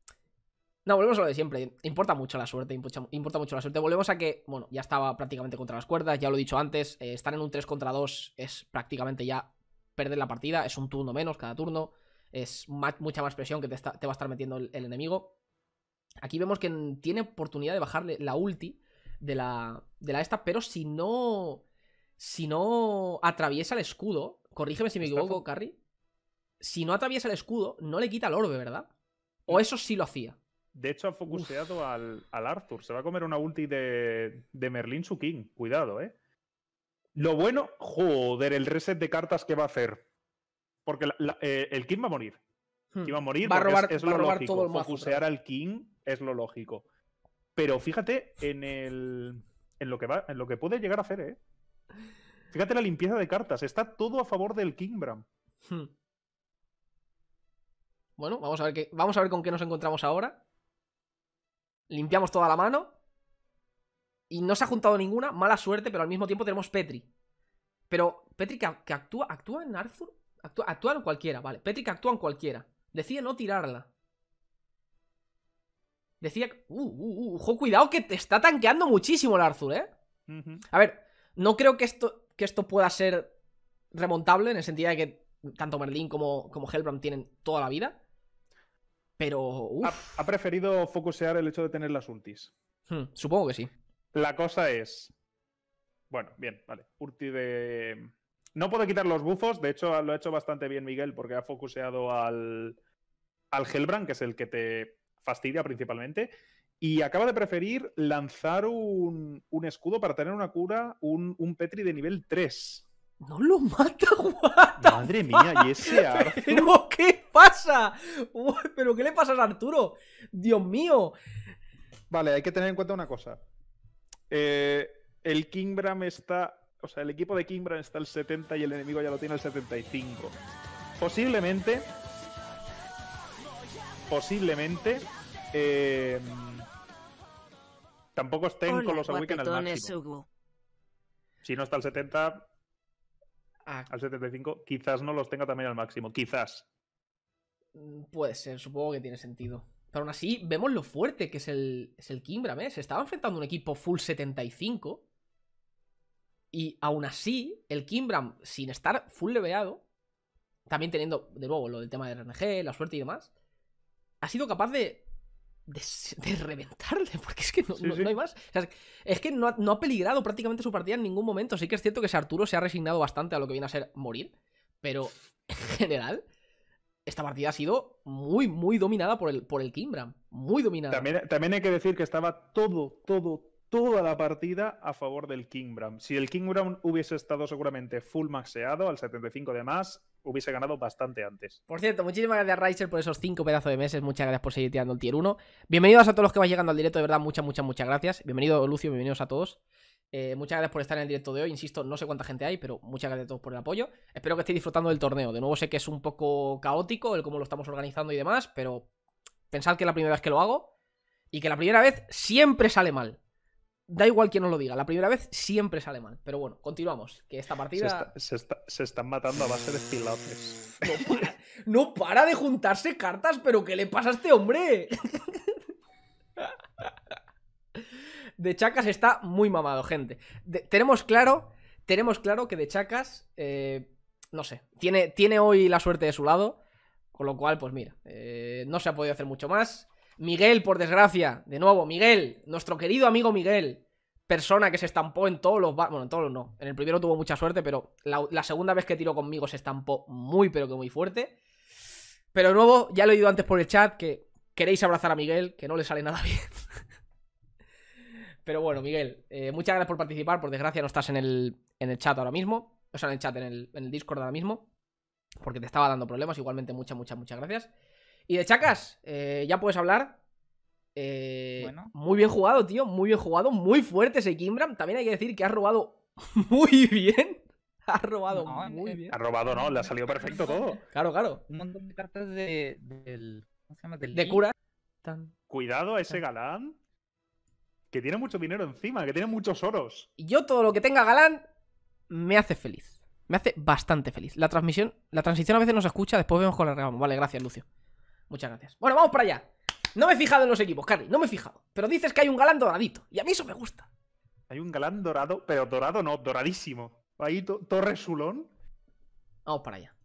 No, volvemos a lo de siempre. Importa mucho la suerte, importa, mucho la suerte. Volvemos a que, bueno, ya estaba prácticamente contra las cuerdas, ya lo he dicho antes. eh, estar en un 3 contra 2 es prácticamente ya perder la partida. Es un turno menos cada turno. Es mucha más presión que te, va a estar metiendo el enemigo. Aquí vemos que tiene oportunidad de bajarle la ulti de la, de la esta, pero si no. Si no atraviesa el escudo. Corrígeme si me equivoco, Carry. Si no atraviesa el escudo, no le quita el orbe, ¿verdad? O eso sí lo hacía. De hecho, ha focuseado al, al Arthur. Se va a comer una ulti de, de Merlin su King. Cuidado, ¿eh? Lo bueno, joder, el reset de cartas que va a hacer. Porque la- la- eh, el King va a morir. Hmm. Iba a morir Va a robar- es, es va lo robar lógico. todo el mazo Focusear al King es lo lógico. Pero fíjate en el. En lo que va. En lo que puede llegar a hacer, ¿eh? Fíjate la limpieza de cartas. Está todo a favor del Kingbram. Hmm. Bueno, vamos a ver qué, vamos a ver con qué nos encontramos ahora. Limpiamos toda la mano. Y no se ha juntado ninguna, mala suerte, pero al mismo tiempo tenemos Petri. Pero Petri que, actúa, actúa en Arthur, actúa, actúa en cualquiera, vale. Petri que actúa en cualquiera. Decide no tirarla. Decía, uh, uh, uh, ojo, cuidado que te está tanqueando muchísimo el Arthur, eh. A ver, no creo que esto, que esto pueda ser remontable en el sentido de que tanto Merlin como, como Hellbrand tienen toda la vida. Pero, Ha, ha preferido focusear el hecho de tener las ultis. hmm, supongo que sí. La cosa es. Bueno, bien, vale. Ulti de. No puedo quitar los bufos, de hecho lo ha hecho bastante bien Miguel porque ha focuseado al. al Hellbrand, que es el que te fastidia principalmente. Y acaba de preferir lanzar un, un escudo para tener una cura, un, un Petri de nivel 3. No lo mata, what the Madre mía, y ese Arthur. ¿Pero qué pasa? Uy, ¿Pero qué le pasa a Arturo? Dios mío. Vale, hay que tener en cuenta una cosa. Eh, el Kingbram está. O sea, el equipo de Kingbram está al 70 y el enemigo ya lo tiene al 75. Posiblemente. Posiblemente. Eh, tampoco estén con los Awaken al máximo. Si no está al 70, Ah, al 75, quizás no los tenga también al máximo. Quizás. mm, puede ser, supongo que tiene sentido. Pero aún así, vemos lo fuerte que es el, es el Kimbram, ¿eh? Se estaba enfrentando a un equipo full 75. Y aún así, el Kimbram, sin estar full leveado, también teniendo, de nuevo, lo del tema de RNG, la suerte y demás, ha sido capaz de, de, reventarle, porque es que no, Sí, no- sí. no hay más. O sea, es- que no ha, no ha peligrado prácticamente su partida en ningún momento. Sí que es cierto que ese Arturo se ha resignado bastante a lo que viene a ser morir, pero en general, esta partida ha sido muy, muy dominada por el, por el Kimbram. Muy dominada. También, también hay que decir que estaba todo, todo, toda la partida a favor del Kingbram. Si el Kingbram hubiese estado seguramente full maxeado, al 75 de más, hubiese ganado bastante antes. Por cierto, muchísimas gracias, Raiser, por esos 5 pedazos de meses. Muchas gracias por seguir tirando el tier 1. Bienvenidos a todos los que vais llegando al directo, de verdad, muchas, muchas, muchas gracias. Bienvenido, Lucio, bienvenidos a todos. Eh, muchas gracias por estar en el directo de hoy. Insisto, no sé cuánta gente hay, pero muchas gracias a todos por el apoyo. Espero que estéis disfrutando del torneo. De nuevo, sé que es un poco caótico el cómo lo estamos organizando y demás, pero pensad que es la primera vez que lo hago y que la primera vez siempre sale mal. Da igual quien os lo diga, la primera vez siempre sale mal. Pero bueno, continuamos. Que esta Se, partida. está- se está- se están matando a base de pilates. No para, no para de juntarse cartas, pero ¿qué le pasa a este hombre? De Chacas está muy mamado, gente. De- tenemos claro, tenemos claro que de Chacas, eh, no sé, tiene, tiene hoy la suerte de su lado, con lo cual, pues mira, eh, no se ha podido hacer mucho más. Miguel, por desgracia, de nuevo, Miguel, nuestro querido amigo Miguel, persona que se estampó en todos los... Bueno, en todos no. En el primero tuvo mucha suerte, pero la, la segunda vez que tiró conmigo se estampó muy, pero que muy fuerte. Pero de nuevo, ya lo he oído antes por el chat, que queréis abrazar a Miguel, que no le sale nada bien. Pero bueno, Miguel, eh, muchas gracias por participar. Por desgracia no estás en el, en el chat ahora mismo. O sea, en el chat, en el, en el Discord ahora mismo. Porque te estaba dando problemas. Igualmente, muchas, muchas, muchas gracias. Y de Chacas, eh, ya puedes hablar. Eh, Bueno. Muy bien jugado, tío. Muy bien jugado. Muy fuerte ese Kimbram. También hay que decir que has robado muy bien. Ha robado No, muy bien. Ha robado, no, le ha salido perfecto todo. Claro, claro. Un montón de cartas de, del. ¿Cómo se llama? Del De Lee. cura. Tan. Cuidado a ese galán. Que tiene mucho dinero encima, que tiene muchos oros. Y yo todo lo que tenga Galán me hace feliz. Me hace bastante feliz. La transmisión, la transición a veces no se escucha, después vemos con la regamos. Vale, gracias, Lucio. Muchas gracias. Bueno, vamos para allá. No me he fijado en los equipos, Carly, no me he fijado. Pero dices que hay un galán doradito. Y a mí eso me gusta. Hay un galán dorado, pero dorado no, doradísimo. Ahí to- Torre Sulón. Vamos para allá.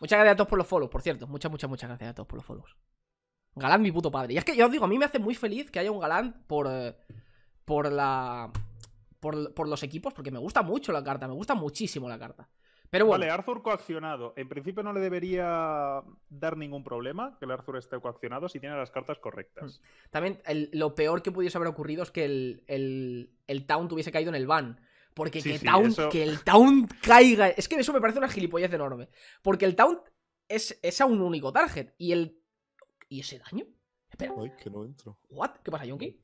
Muchas gracias a todos por los follows, por cierto. Muchas, muchas, muchas gracias a todos por los follows. Galán, mi puto padre. Y es que yo os digo, a mí me hace muy feliz que haya un galán por. eh, por la. Por, por los equipos, porque me gusta mucho la carta, me gusta muchísimo la carta. Pero bueno, Vale, Arthur coaccionado. En principio no le debería dar ningún problema que el Arthur esté coaccionado si tiene las cartas correctas. también el- lo peor que pudiese haber ocurrido es que el, el, el Town hubiese caído en el ban. Porque Sí, que, sí, Town, eso- que el Town caiga. Es que eso me parece una gilipollez enorme. Porque el Town es, es a un único target. Y el. ¿Y ese daño? Espera. Ay, que no entro. ¿What? ¿Qué pasa, Yonki?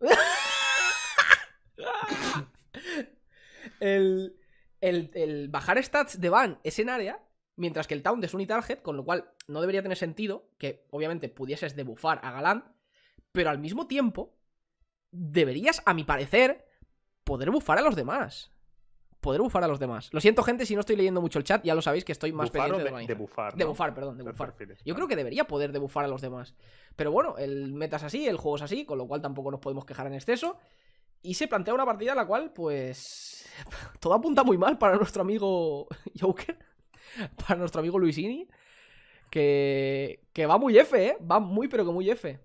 el, el, el bajar stats de Van es en área, mientras que el Town es unitarget, con lo cual no debería tener sentido que obviamente pudieses debufar a Galant, pero al mismo tiempo deberías, a mi parecer, poder bufar a los demás. Poder bufar a los demás. Lo siento, gente, si no estoy leyendo mucho el chat, ya lo sabéis que estoy más pendiente de, de, de bufar. De bufar, perdón, de ¿Te bufar. Yo creo que debería poder debufar a los demás. Pero bueno, el meta es así, el juego es así, con lo cual tampoco nos podemos quejar en exceso. Y se plantea una partida en la cual, pues. Todo apunta muy mal para nuestro amigo Joker. Para nuestro amigo Luisini. Que. Que va muy F, ¿eh? Va muy, pero que muy F.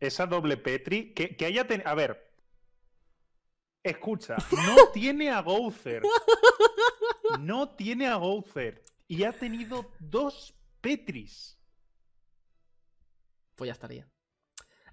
Esa doble Petri, que, que haya tenido. A ver. Escucha, no tiene a Gouther. No tiene a Gouther. Y ha tenido dos Petris. Pues ya estaría.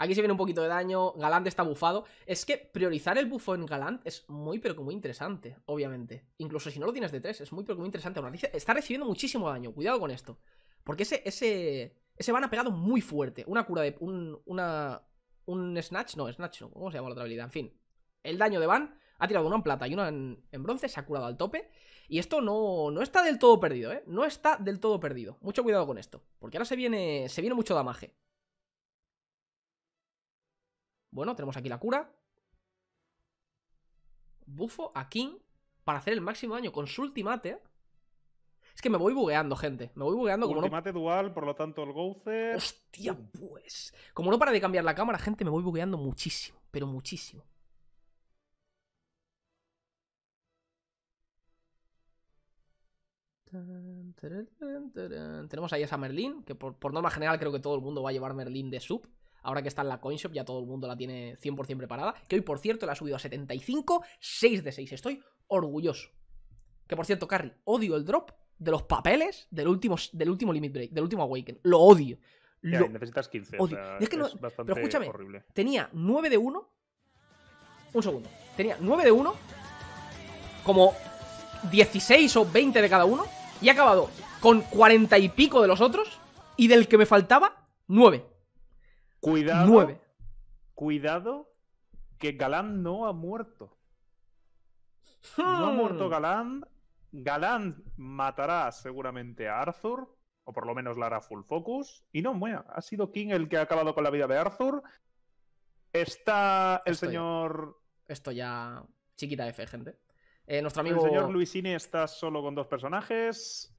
Aquí se viene un poquito de daño. Galant está bufado. Es que priorizar el bufo en Galant es muy, pero que muy interesante, obviamente. Incluso si no lo tienes de 3, es muy, pero que muy interesante. Está recibiendo muchísimo daño. Cuidado con esto. Porque ese, ese, ese van ha pegado muy fuerte. Una cura de. Un, una. Un Snatch. No, Snatch no. ¿Cómo se llama la otra habilidad? En fin. El daño de Van ha tirado una en plata y una en, en bronce. Se ha curado al tope. Y esto no, no está del todo perdido, ¿eh? No está del todo perdido. Mucho cuidado con esto. Porque ahora se viene, se viene mucho damaje. Bueno, tenemos aquí la cura. Bufo a King para hacer el máximo daño con su ultimate. Es que me voy bugueando, gente. Me voy bugueando como no... Ultimate dual, por lo tanto, el Gouther. Hostia, pues. Como no para de cambiar la cámara, gente, me voy bugueando muchísimo. Pero muchísimo. Tenemos ahí esa Merlin, que por, por norma general creo que todo el mundo va a llevar Merlin de sub. Ahora que está en la coinshop ya todo el mundo la tiene 100% preparada. Que hoy, por cierto, la ha subido a 75, 6 de 6. Estoy orgulloso. Que por cierto, Carry, odio el drop de los papeles del último, del último Limit Break, del último Awaken. Lo odio. Lo- necesitas 15. o odio. sea, Es que no- bastante pero escúchame. horrible. tenía 9 de 1. Un segundo. Tenía 9 de 1. Como 16 o 20 de cada uno. Y he acabado con 40 y pico de los otros. Y del que me faltaba, 9. Cuidado. 9. Cuidado que Galán no ha muerto. No ha muerto Hmm. Galán. Galán matará seguramente a Arthur. O por lo menos la hará full focus. Y no, bueno, ha sido King el que ha acabado con la vida de Arthur. Está el Estoy- señor. Esto ya. Chiquita F, gente. Eh, nuestro El amigo. señor Luisini está solo con dos personajes.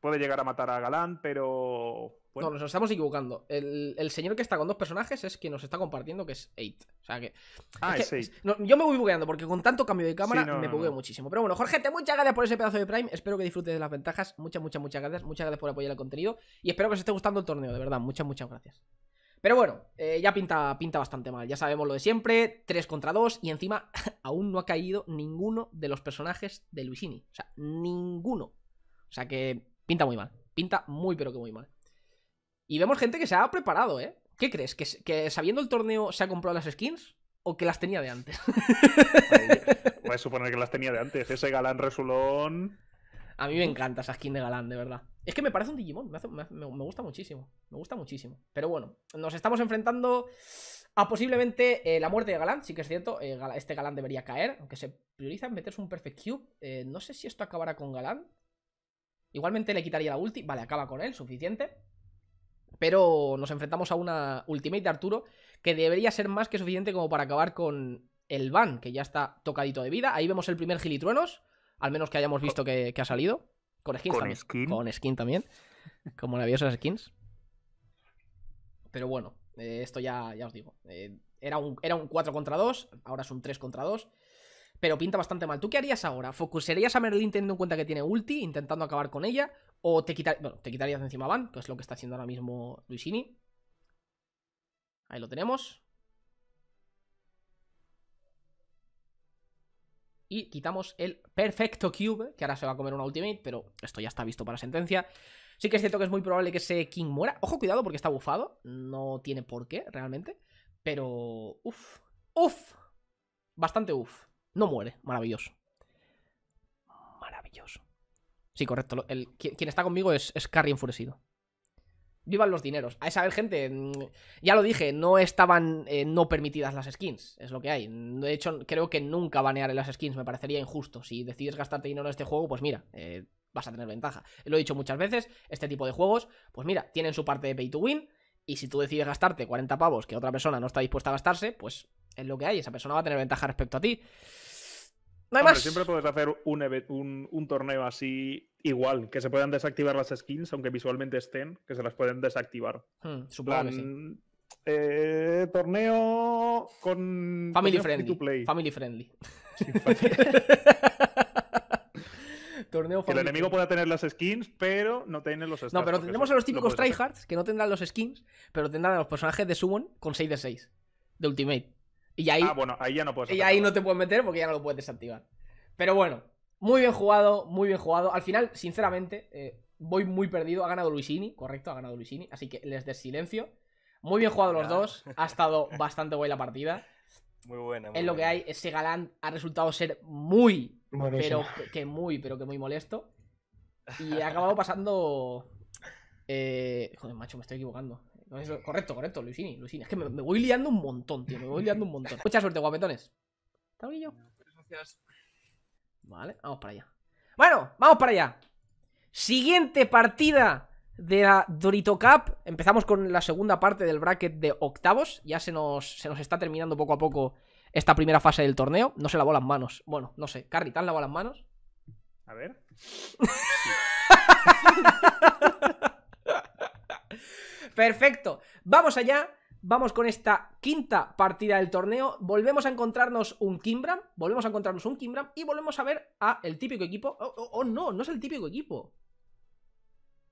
Puede llegar a matar a Galán, pero. Bueno, No, nos estamos equivocando. El, el señor que está con dos personajes es quien nos está compartiendo, que es 8. O sea que. ah, es es que- no, yo me voy bugueando porque con tanto cambio de cámara Sí, no, me bugueo no. muchísimo. Pero bueno, Jorge, te muchas gracias por ese pedazo de Prime. Espero que disfrutes de las ventajas. Muchas, muchas, muchas gracias. Muchas gracias por apoyar el contenido. Y espero que os esté gustando el torneo, de verdad. Muchas, muchas gracias. Pero bueno, eh, ya pinta, pinta bastante mal. Ya sabemos lo de siempre. 3 contra 2. Y encima aún no ha caído ninguno de los personajes de Luisini. O sea, ninguno. O sea que pinta muy mal. Pinta muy, pero que muy mal. Y vemos gente que se ha preparado, ¿eh? ¿Qué crees? ¿Que, sabiendo el torneo se ha comprado las skins? ¿O que las tenía de antes? Puedes suponer que las tenía de antes. Ese Galán Resulón. A mí me encanta esa skin de Galán, de verdad. Es que me parece un Digimon, me, hace- me gusta muchísimo. Me gusta muchísimo. Pero bueno, nos estamos enfrentando a posiblemente eh, la muerte de Galán, sí que es cierto, eh, este Galán debería caer, aunque se prioriza en meterse un Perfect Cube. Eh, no sé si esto acabará con Galán. Igualmente le quitaría la ulti, vale, acaba con él, suficiente. Pero nos enfrentamos a una ultimate de Arturo que debería ser más que suficiente como para acabar con el Van, que ya está tocadito de vida. Ahí vemos el primer gilitruenos, al menos que hayamos visto que, que ha salido. Con skins Con también. skin. Con skin también. Como maravillosos skins. Pero bueno, eh, esto ya, ya os digo. eh, era, un, era un 4 contra 2, ahora es un 3 contra 2. Pero pinta bastante mal. ¿Tú qué harías ahora? ¿Focusarías a Merlin teniendo en cuenta que tiene ulti, intentando acabar con ella? ¿O te, quitar... bueno, te quitarías de encima Van, que es lo que está haciendo ahora mismo Luisini? Ahí lo tenemos. Y quitamos el Perfecto Cube, que ahora se va a comer una ultimate, pero esto ya está visto para sentencia. Sí que es cierto que es muy probable que ese King muera. Ojo, cuidado, porque está bufado. No tiene por qué, realmente. Pero... Uf. Uf. Bastante uf. No muere. Maravilloso. Maravilloso. Sí, correcto. el- quien, está conmigo es, Carry enfurecido. Vivan los dineros. A saber, gente, mm, ya lo dije, no estaban eh, no permitidas las skins. Es lo que hay. De hecho, creo que nunca banearé las skins. Me parecería injusto. Si decides gastarte dinero en este juego, pues mira, eh, vas a tener ventaja. Lo he dicho muchas veces, este tipo de juegos, pues mira, tienen su parte de pay to win. Y si tú decides gastarte 40 pavos que otra persona no está dispuesta a gastarse, pues es lo que hay. Esa persona va a tener ventaja respecto a ti. No hay Hombre, más. siempre puedes hacer un, eve- un, un torneo así igual, que se puedan desactivar las skins, aunque visualmente estén, que se las pueden desactivar. Hmm, supongo que sí. Eh, torneo con Family torneo friendly. to play. Family friendly. Sí, fácil. Torneo que el enemigo pueda tener las skins, pero no tiene los stats. No, pero tendremos a los lo típicos tryhards que no tendrán los skins, pero tendrán a los personajes de Summon con 6 de 6 de Ultimate. Y ahí, Ah, bueno, ahí ya no puedes y hacer ahí nada. no te puedes meter porque ya no lo puedes desactivar. Pero bueno, muy bien jugado, muy bien jugado. Al final, sinceramente, eh, voy muy perdido. Ha ganado Luisini, correcto, ha ganado Luisini. Así que les des silencio. Muy bien jugado los dos. Ha estado bastante guay la partida. Muy buena. muy Es lo que buena. hay. Ese galán ha resultado ser muy, Buenísimo. pero que- que muy, pero que muy molesto. Y ha acabado pasando. Eh... Joder, macho, me estoy equivocando. No, es lo- Correcto, correcto, Luisini, Luisini. Es que me, me voy liando un montón, tío. Me voy liando un montón. Mucha suerte, guapetones. ¿Está bien yo? Vale, vamos para allá. Bueno, vamos para allá. Siguiente partida de la Dorito Cup. Empezamos con la segunda parte del bracket de octavos. Ya se nos, se nos está terminando poco a poco esta primera fase del torneo. No se lavó las manos. Bueno, no sé. Carry, ¿te has lavado las manos? A ver. Perfecto. Vamos allá. Vamos con esta quinta partida del torneo. Volvemos a encontrarnos un Kimbram. Volvemos a encontrarnos un Kimbram. Y volvemos a ver a el típico equipo. Oh, oh, oh, no, no es el típico equipo.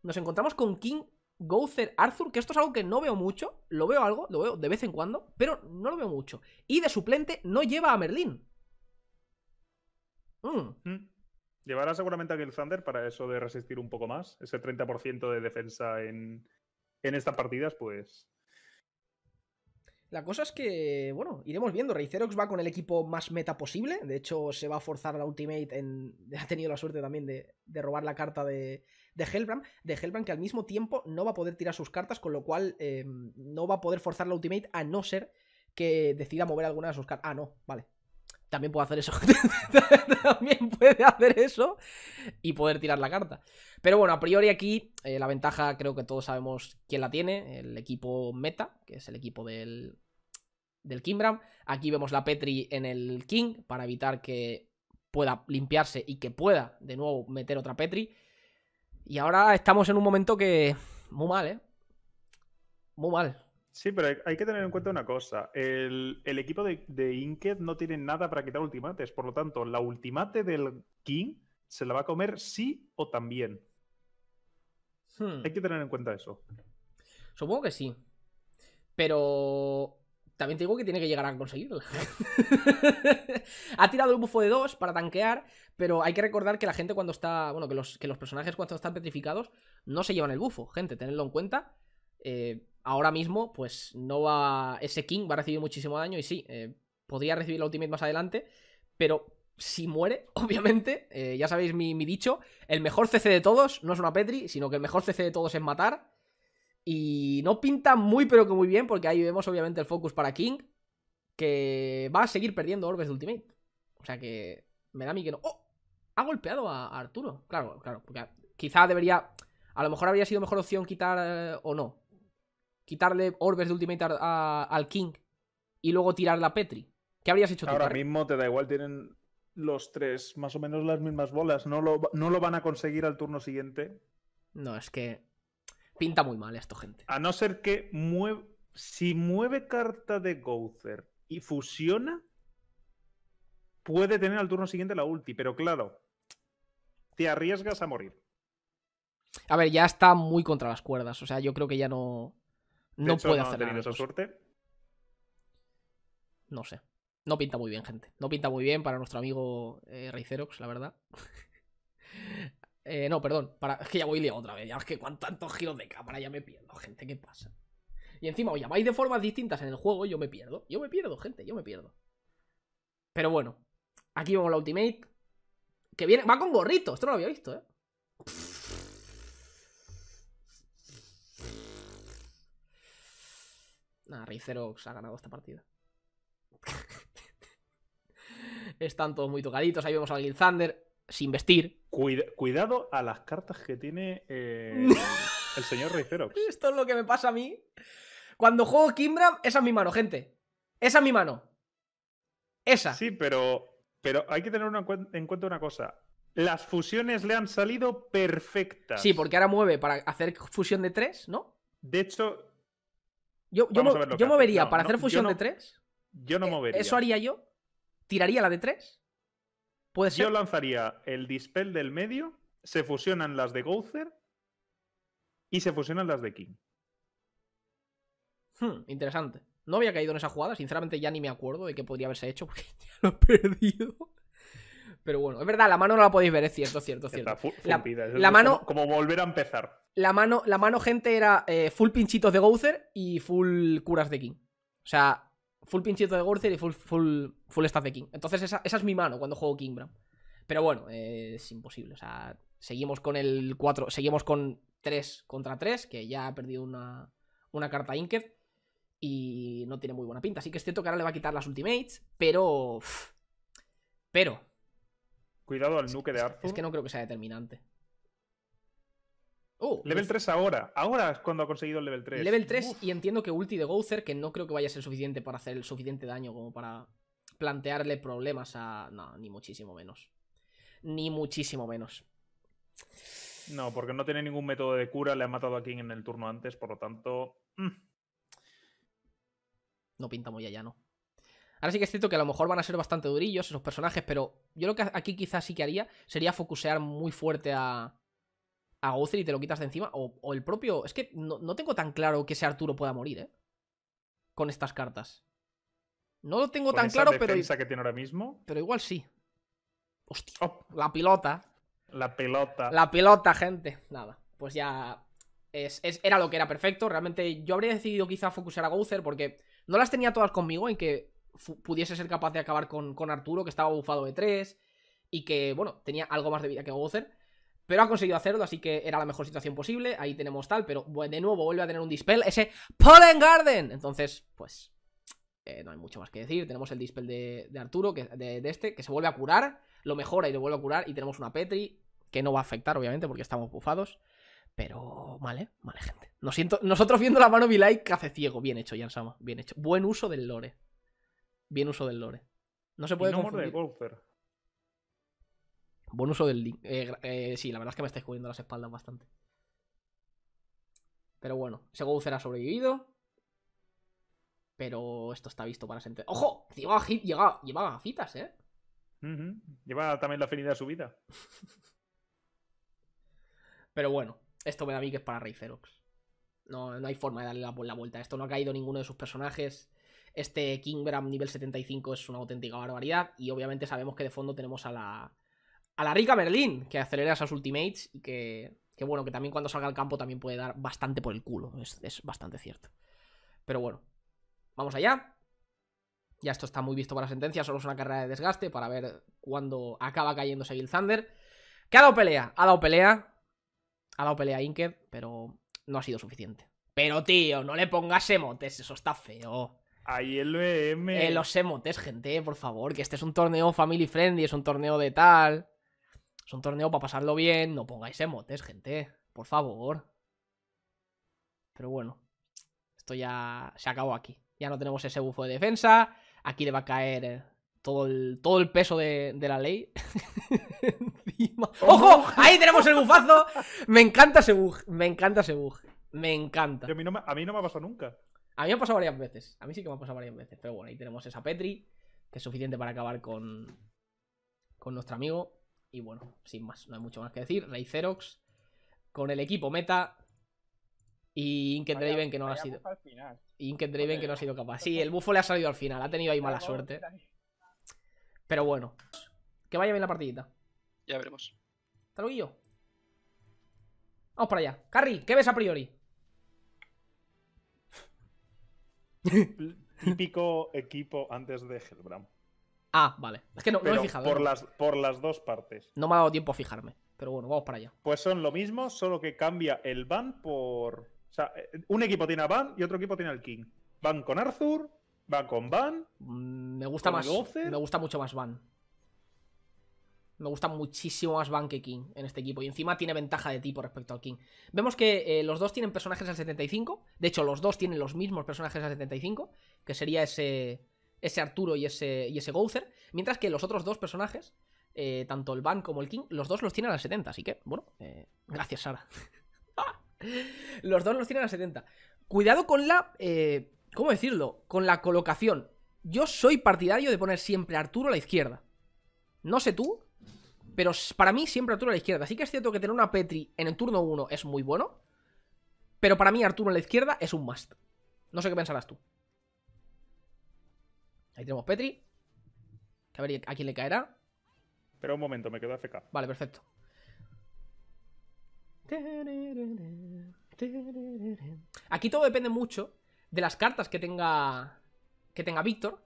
Nos encontramos con King Gowther Arthur. Que esto es algo que no veo mucho. Lo veo algo, lo veo de vez en cuando. Pero no lo veo mucho. Y de suplente no lleva a Merlín. Mm, Mm. Llevará seguramente a Gil Thunder para eso de resistir un poco más. Ese 30% de defensa en, en estas partidas, pues. La cosa es que, bueno, iremos viendo. Reicerox va con el equipo más meta posible. De hecho, se va a forzar la ultimate. En... Ha tenido la suerte también de, robar la carta de, de Hellbrand. De Hellbrand que al mismo tiempo no va a poder tirar sus cartas, con lo cual eh, no va a poder forzar la ultimate a no ser que decida mover alguna de sus cartas. Ah, no, vale. También puede hacer eso. También puede hacer eso y poder tirar la carta. Pero bueno, a priori aquí eh, la ventaja creo que todos sabemos quién la tiene. El equipo meta, que es el equipo del, del Kimbram. Aquí vemos la Petri en el King para evitar que pueda limpiarse y que pueda de nuevo meter otra Petri. Y ahora estamos en un momento que... Muy mal, ¿eh? Muy mal. Sí, pero hay, hay que tener en cuenta una cosa. El, el equipo de, de Inked no tiene nada para quitar ultimates. Por lo tanto, la ultimate del King se la va a comer sí o también. Hmm. Hay que tener en cuenta eso. Supongo que sí. Pero también te digo que tiene que llegar a conseguirlo. ha tirado el bufo de 2 para tanquear, pero hay que recordar que la gente cuando está. Bueno, que los, que los personajes cuando están petrificados no se llevan el bufo. Gente, tenedlo en cuenta. Eh, ahora mismo, pues no va. Ese King va a recibir muchísimo daño y sí, eh, podría recibir la ultimate más adelante, pero si muere, obviamente, eh, ya sabéis mi, dicho, el mejor CC de todos no es una Petri, sino que el mejor CC de todos es matar. Y no pinta muy pero que muy bien, porque ahí vemos obviamente el focus para King, que va a seguir perdiendo orbes de ultimate. O sea que me da a mí que no. ¡Oh! Ha golpeado a Arturo. Claro, claro, porque quizá debería... A lo mejor habría sido mejor opción quitar o no. Quitarle orbes de ultimate a- a- al King y luego tirarle a Petri. ¿Qué habrías hecho tú? Ahora mismo te da igual, tienen los tres más o menos las mismas bolas. No lo, no lo van a conseguir al turno siguiente. No, es que pinta muy mal esto, gente. A no ser que mueve. Si mueve carta de Gouther y fusiona, puede tener al turno siguiente la ulti. Pero claro, te arriesgas a morir. A ver, ya está muy contra las cuerdas. O sea, yo creo que ya no. No hecho, puede hacer nada. esa suerte. No sé. No pinta muy bien, gente. No pinta muy bien para nuestro amigo eh, Reicerox, la verdad. Eh, no, perdón. Para... Es que ya voy liado otra vez. Ya es que con tantos giros de cámara ya me pierdo, gente. ¿Qué pasa? Y encima os llamáis de formas distintas en el juego yo me pierdo. Yo me pierdo, gente. Yo me pierdo. Pero bueno. Aquí vemos la ultimate. Que viene. Va con gorrito. Esto no lo había visto, ¿eh? Nada, Reicerox ha ganado esta partida. Están todos muy tocaditos. Ahí vemos a Gil Thunder sin vestir. Cuida- cuidado a las cartas que tiene eh, el señor Reicerox. Esto es lo que me pasa a mí. Cuando juego Kimbram, esa es mi mano, gente. Esa es mi mano. Esa. Sí, pero, pero hay que tener una en cuenta una cosa. Las fusiones le han salido perfectas. Sí, porque ahora mueve para hacer fusión de 3, ¿no? De hecho, Yo, yo, mo- movería No, para no, hacer fusión no- de 3. yo no movería. Eso haría yo. Tiraría la de 3. Puede ser. Yo lanzaría el Dispel del medio, se fusionan las de Gouther y se fusionan las de King. Hmm, interesante. No había caído en esa jugada, sinceramente ya ni me acuerdo de qué podría haberse hecho porque ya lo he perdido. Pero bueno, es verdad, la mano no la podéis ver, es cierto, cierto, cierto. Está La- mano- Como, volver a empezar. La mano, la mano, gente, era eh, full pinchitos de Gouther y full curas de King. O sea, full pinchito de Gouther y full, full, full staff de King. Entonces esa, esa es mi mano cuando juego Kingbram. Pero bueno, eh, es imposible. O sea, seguimos con el 4, seguimos con 3 contra 3, que ya ha perdido una, una carta Inked. Y no tiene muy buena pinta. Así que es cierto que ahora le va a quitar las ultimates, pero... Pero... Cuidado al nuke de Arthur. Es que no creo que sea determinante. Uh, Level 3 ahora. Ahora es cuando ha conseguido el level 3. Level 3 Uf. y entiendo que ulti de Gouther, que no creo que vaya a ser suficiente para hacer el suficiente daño como para plantearle problemas a... No, ni muchísimo menos. Ni muchísimo menos. No, porque no tiene ningún método de cura, le ha matado a King en el turno antes, por lo tanto. mm, No pinta muy allá, ¿no? Ahora sí que es cierto que a lo mejor van a ser bastante durillos esos personajes, pero yo lo que aquí quizás sí que haría sería focusear muy fuerte a, a y te lo quitas de encima. O, o el propio... Es que no, no tengo tan claro que ese Arturo pueda morir, ¿eh? Con estas cartas. No lo tengo con tan esa claro, pero, que tiene ahora mismo. pero igual sí. Hostia, Oh, la pilota. la pelota. La pelota, gente. Nada, pues ya. Es, es- era lo que era perfecto. Realmente yo habría decidido quizá focusar a Gouther porque no las tenía todas conmigo en que pudiese ser capaz de acabar con, con Arturo, que estaba bufado de 3 y que, bueno, tenía algo más de vida que Gouther. Pero ha conseguido hacerlo, así que era la mejor situación posible. Ahí tenemos tal, pero de nuevo vuelve a tener un Dispel. Ese Pollen Garden. Entonces, pues. eh, no hay mucho más que decir. Tenemos el Dispel de, Arturo, de, este, que se vuelve a curar. Lo mejora y lo vuelve a curar. Y tenemos una Petri, que no va a afectar, obviamente, porque estamos bufados. Pero, vale, vale, gente. Nos siento, nosotros viendo la mano Vilay que hace ciego. Bien hecho, Yansama. Bien hecho. Buen uso del lore. Bien uso del lore. No se puede no confundir. Gouther. Buen uso del link. Eh, eh, sí, la verdad es que me estáis cubriendo las espaldas bastante. Pero bueno, ese Gouther ha sobrevivido. Pero esto está visto para sentencia. ¡Ojo! Lleva, lleva, lleva gafitas, ¿eh? Ujú. Lleva también la afinidad subida. Pero bueno, esto me da a mí que es para Rey Ferox. No, no hay forma de darle la, la vuelta a esto. No ha caído ninguno de sus personajes. Este Kingbram nivel 75 es una auténtica barbaridad. Y obviamente sabemos que de fondo tenemos a la. A la rica Merlin, que acelera esas ultimates y que. Que bueno, que también cuando salga al campo también puede dar bastante por el culo. Es, es bastante cierto. Pero bueno. Vamos allá. Ya esto está muy visto para sentencia. Solo es una carrera de desgaste para ver cuándo acaba cayendo Gil Thunder. Que ha dado pelea. Ha dado pelea. Ha dado pelea a Inked, pero no ha sido suficiente Pero, tío, no le pongas emotes, eso está feo. Ahí el BM. Eh, los emotes, gente, por favor, que este es un torneo family friendly, es un torneo de tal. Es un torneo para pasarlo bien, no pongáis emotes, gente, por favor. Pero bueno, esto ya se acabó aquí. Ya no tenemos ese bufo de defensa. Aquí le va a caer todo el, todo el peso de, de la ley. Encima. ¡Ojo! Ahí tenemos el bufazo. Me encanta ese bug. Me encanta ese bug. Me encanta. Yo a, mí no me, a mí no me ha pasado nunca. A mí me ha pasado varias veces. A mí sí que me ha pasado varias veces. Pero bueno, ahí tenemos esa Petri. Que es suficiente para acabar con. Con nuestro amigo. Y bueno, sin más, no hay mucho más que decir. Rey Xerox. Con el equipo meta. Y Inked Vaya- Draven que no ha sido. Inked Draven que no ha sido capaz. Sí, el bufo le ha salido al final. Ha tenido ahí mala suerte. Pero bueno. Que vaya bien la partidita. Ya veremos. Hasta luego. Vamos para allá. Carry, ¿qué ves a priori? Típico equipo antes de Hellbram. Ah, vale. Es que no, no me he fijado. por ¿eh? las, por las dos partes. No me ha dado tiempo a fijarme. Pero bueno, vamos para allá. Pues son lo mismo, solo que cambia el ban por. O sea, un equipo tiene a Van y otro equipo tiene al King. Van con Arthur, van con Van. Mm, Me gusta ¿Con más. Gozer? Me gusta mucho más Van. Me gusta muchísimo más Van que King en este equipo. Y encima tiene ventaja de tipo respecto al King. Vemos que eh, los dos tienen personajes al 75. De hecho, los dos tienen los mismos personajes al 75. Que sería ese. Ese Arturo y ese, y ese Gouther. Mientras que los otros dos personajes, eh, tanto el Van como el King, los dos los tienen al 70. Así que, bueno, eh, gracias, Sara. los dos los tienen al 70. Cuidado con la. ¿Cómo decirlo? Con la colocación. Yo soy partidario de poner siempre a Arturo a la izquierda. No sé tú, pero para mí siempre Arturo a la izquierda. Sí que es cierto que tener una Petri en el turno 1 es muy bueno, pero para mí Arturo a la izquierda es un must. No sé qué pensarás tú. Ahí tenemos Petri. A ver a quién le caerá. Pero un momento, me quedo AFK. Vale, perfecto. Aquí todo depende mucho de las cartas que tenga que tenga Víctor.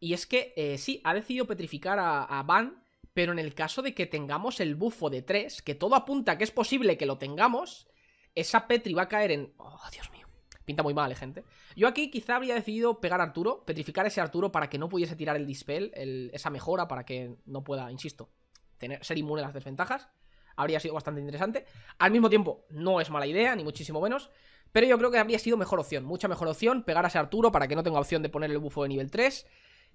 Y es que eh, sí, ha decidido petrificar a, a Van, pero en el caso de que tengamos el bufo de 3, que todo apunta que es posible que lo tengamos, esa Petri va a caer en... Oh, Dios mío. Pinta muy mal, eh, gente. Yo aquí quizá habría decidido pegar a Arturo, petrificar a ese Arturo para que no pudiese tirar el dispel, el- esa mejora para que no pueda, insisto, tener, ser inmune a las desventajas. Habría sido bastante interesante. Al mismo tiempo, no es mala idea, ni muchísimo menos. Pero yo creo que habría sido mejor opción, mucha mejor opción, pegar a ese Arturo para que no tenga opción de poner el bufo de nivel 3.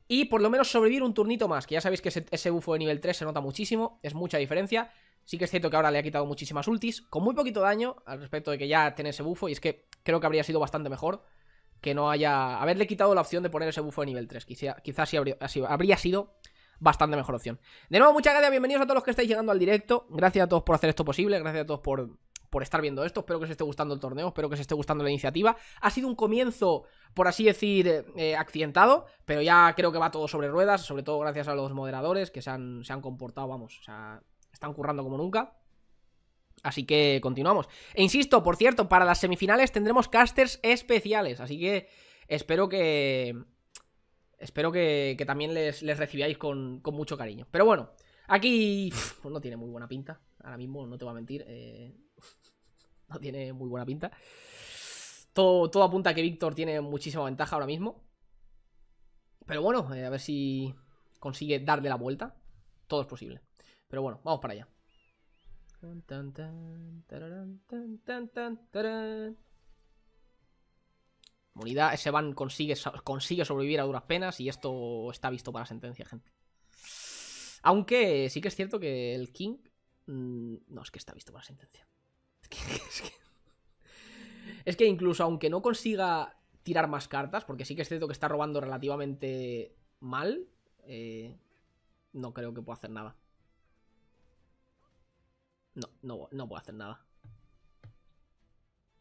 Y por lo menos sobrevivir un turnito más, que ya sabéis que ese, ese bufo de nivel 3 se nota muchísimo, es mucha diferencia. Sí que es cierto que ahora le ha quitado muchísimas ultis, con muy poquito daño al respecto de que ya tiene ese bufo, y es que creo que habría sido bastante mejor que no haya... haberle quitado la opción de poner ese bufo de nivel 3. Quizá, quizás sí habría, así- habría sido bastante mejor opción. De nuevo, muchas gracias, bienvenidos a todos los que estáis llegando al directo. Gracias a todos por hacer esto posible, gracias a todos por, por estar viendo esto. Espero que os esté gustando el torneo, espero que os esté gustando la iniciativa. Ha sido un comienzo, por así decir, eh, accidentado, pero ya creo que va todo sobre ruedas, sobre todo gracias a los moderadores que se han, se han comportado, vamos, o sea, están currando como nunca. Así que continuamos. E insisto, por cierto, para las semifinales tendremos casters especiales, así que espero que... Espero que, que también les, les recibáis con, con mucho cariño. Pero bueno, aquí pues no tiene muy buena pinta. Ahora mismo, no te voy a mentir. eh, no tiene muy buena pinta. Todo, todo apunta a que Víctor tiene muchísima ventaja ahora mismo. Pero bueno, eh, a ver si consigue darle la vuelta. Todo es posible. Pero bueno, vamos para allá. Comunidad, ese van consigue, consigue sobrevivir a duras penas y esto está visto para sentencia, gente. Aunque sí que es cierto que el King... mm, No, es que está visto sentencia. Que, es que- es que incluso aunque no consiga tirar más cartas, porque sí que es cierto que está robando relativamente mal, eh, no creo que pueda hacer nada. No, no, no puedo hacer nada.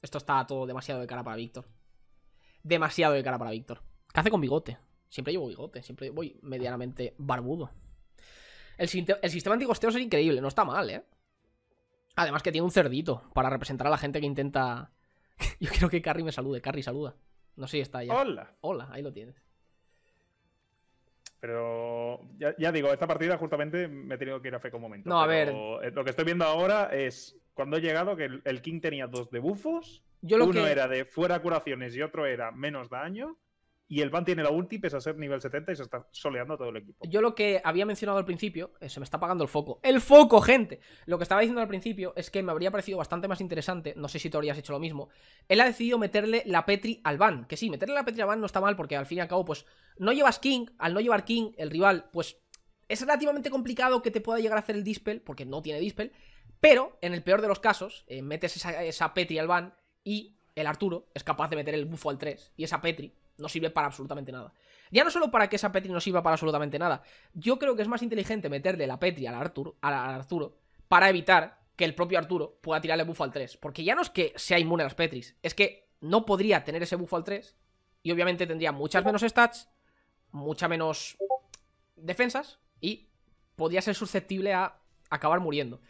Esto está todo demasiado de cara para Víctor. Demasiado de cara para Víctor. ¿Qué hace con bigote? Siempre llevo bigote, siempre voy medianamente barbudo. El, sistema anticosteos es increíble, no está mal, ¿eh? Además que tiene un cerdito para representar a la gente que intenta... Yo quiero que Carrie me salude. Carrie, saluda. No sé si está ya. Hola. Hola, ahí lo tienes. Pero ya, ya digo, esta partida justamente me he tenido que ir a feco un momento. No, a pero, eh, Lo que estoy viendo ahora es cuando he llegado que el, el King tenía dos debufos Yo lo Uno que... era de fuera curaciones y otro era menos daño. Y el Van tiene la ulti, pese a ser nivel 70 y se está soleando a todo el equipo. Yo lo que había mencionado al principio, eh, se me está apagando el foco. ¡El foco, gente! Lo que estaba diciendo al principio es que me habría parecido bastante más interesante, no sé si tú habrías hecho lo mismo. Él ha decidido meterle la Petri al Van. Que sí, meterle la Petri al Van no está mal porque al fin y al cabo, pues, no llevas King, al no llevar King, el rival, pues, es relativamente complicado que te pueda llegar a hacer el Dispel, porque no tiene Dispel. Pero, en el peor de los casos, eh, metes esa, esa Petri al Van y el Arturo es capaz de meter el bufo al 3. Y esa Petri no sirve para absolutamente nada. Ya no solo para que esa Petri no sirva para absolutamente nada. Yo creo que es más inteligente meterle la Petri al Arturo, al Arturo para evitar que el propio Arturo pueda tirarle bufo al 3. Porque ya no es que sea inmune a las Petris, es que no podría tener ese bufo al 3 y obviamente tendría muchas menos stats, mucha menos defensas y podría ser susceptible a acabar muriendo.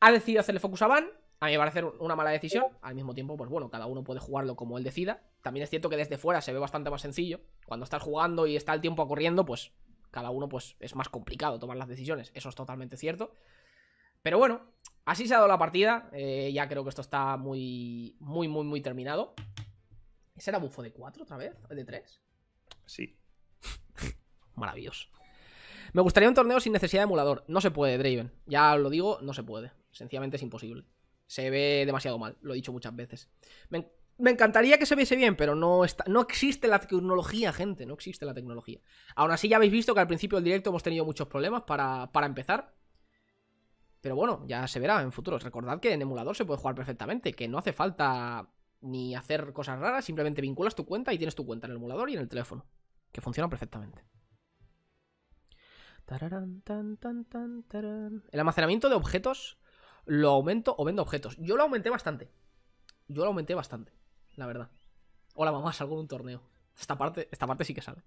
Ha decidido hacerle focus a Van, a mí me parece una mala decisión. Al mismo tiempo, pues bueno, cada uno puede jugarlo como él decida. También es cierto que desde fuera se ve bastante más sencillo. Cuando estás jugando y está el tiempo corriendo, pues cada uno pues es más complicado tomar las decisiones. Eso es totalmente cierto. Pero bueno, así se ha dado la partida. Eh, ya creo que esto está muy, muy, muy, muy terminado. ¿Ese era bufo de 4 otra vez? ¿De 3? Sí. Maravilloso. Me gustaría un torneo sin necesidad de emulador. No se puede, Draven. Ya lo digo, no se puede. Sencillamente es imposible. Se ve demasiado mal, lo he dicho muchas veces. Me, encantaría que se viese bien, pero no, está, no existe la tecnología, gente. No existe la tecnología. Aún así, ya habéis visto que al principio del directo hemos tenido muchos problemas para, para empezar. Pero bueno, ya se verá en futuros. Recordad que en emulador se puede jugar perfectamente, que no hace falta ni hacer cosas raras, simplemente vinculas tu cuenta y tienes tu cuenta en el emulador y en el teléfono. Que funciona perfectamente. El almacenamiento de objetos lo aumento o vendo objetos. Yo lo aumenté bastante. Yo lo aumenté bastante, la verdad. Hola mamá, salgo de un torneo. Esta parte, esta parte sí que sale.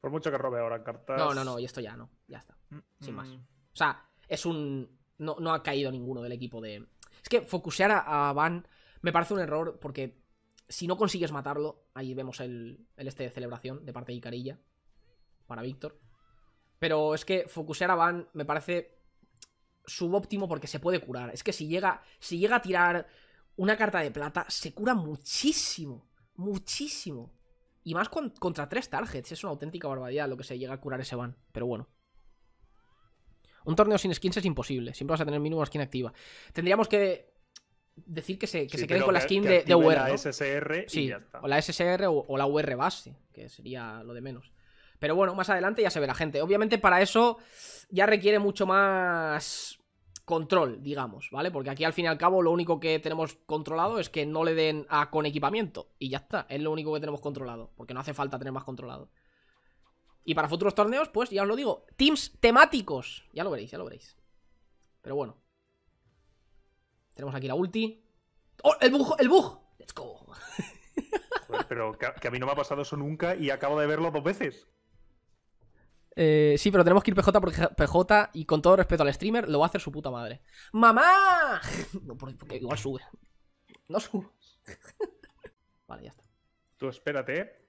Por mucho que robe ahora cartas. No, no, no, y esto ya no. Ya está. Sin más. O sea, es un. No, no ha caído ninguno del equipo de. Es que focusear a, a Van me parece un error porque si no consigues matarlo, ahí vemos el, el este de celebración de parte de Icarilla para Víctor. Pero es que focusear a Van me parece subóptimo porque se puede curar. Es que si llega, si llega a tirar una carta de plata, se cura muchísimo. Muchísimo. Y más con- contra tres targets. Es una auténtica barbaridad lo que se llega a curar ese Van. Pero bueno. Un torneo sin skins es imposible. Siempre vas a tener mínimo skin activa. Tendríamos que decir que se, que Sí, se queden con la skin que de, de UR. la ¿no? SSR y Sí, ya está. o la SSR o, o la UR base, que sería lo de menos. Pero bueno, más adelante ya se verá, gente. Obviamente para eso ya requiere mucho más control, digamos, ¿vale? Porque aquí al fin y al cabo lo único que tenemos controlado es que no le den a con equipamiento. Y ya está, es lo único que tenemos controlado. Porque no hace falta tener más controlado. Y para futuros torneos, pues ya os lo digo, teams temáticos. Ya lo veréis, ya lo veréis. Pero bueno. Tenemos aquí la ulti. ¡Oh! ¡El bug! ¡El bug! ¡Let's go! Pero que a mí no me ha pasado eso nunca y acabo de verlo dos veces. Eh, sí, pero tenemos que ir PJ porque PJ, y con todo respeto al streamer, lo va a hacer su puta madre. ¡Mamá! No, por- porque igual sube. No sube. vale, ya está. Tú espérate.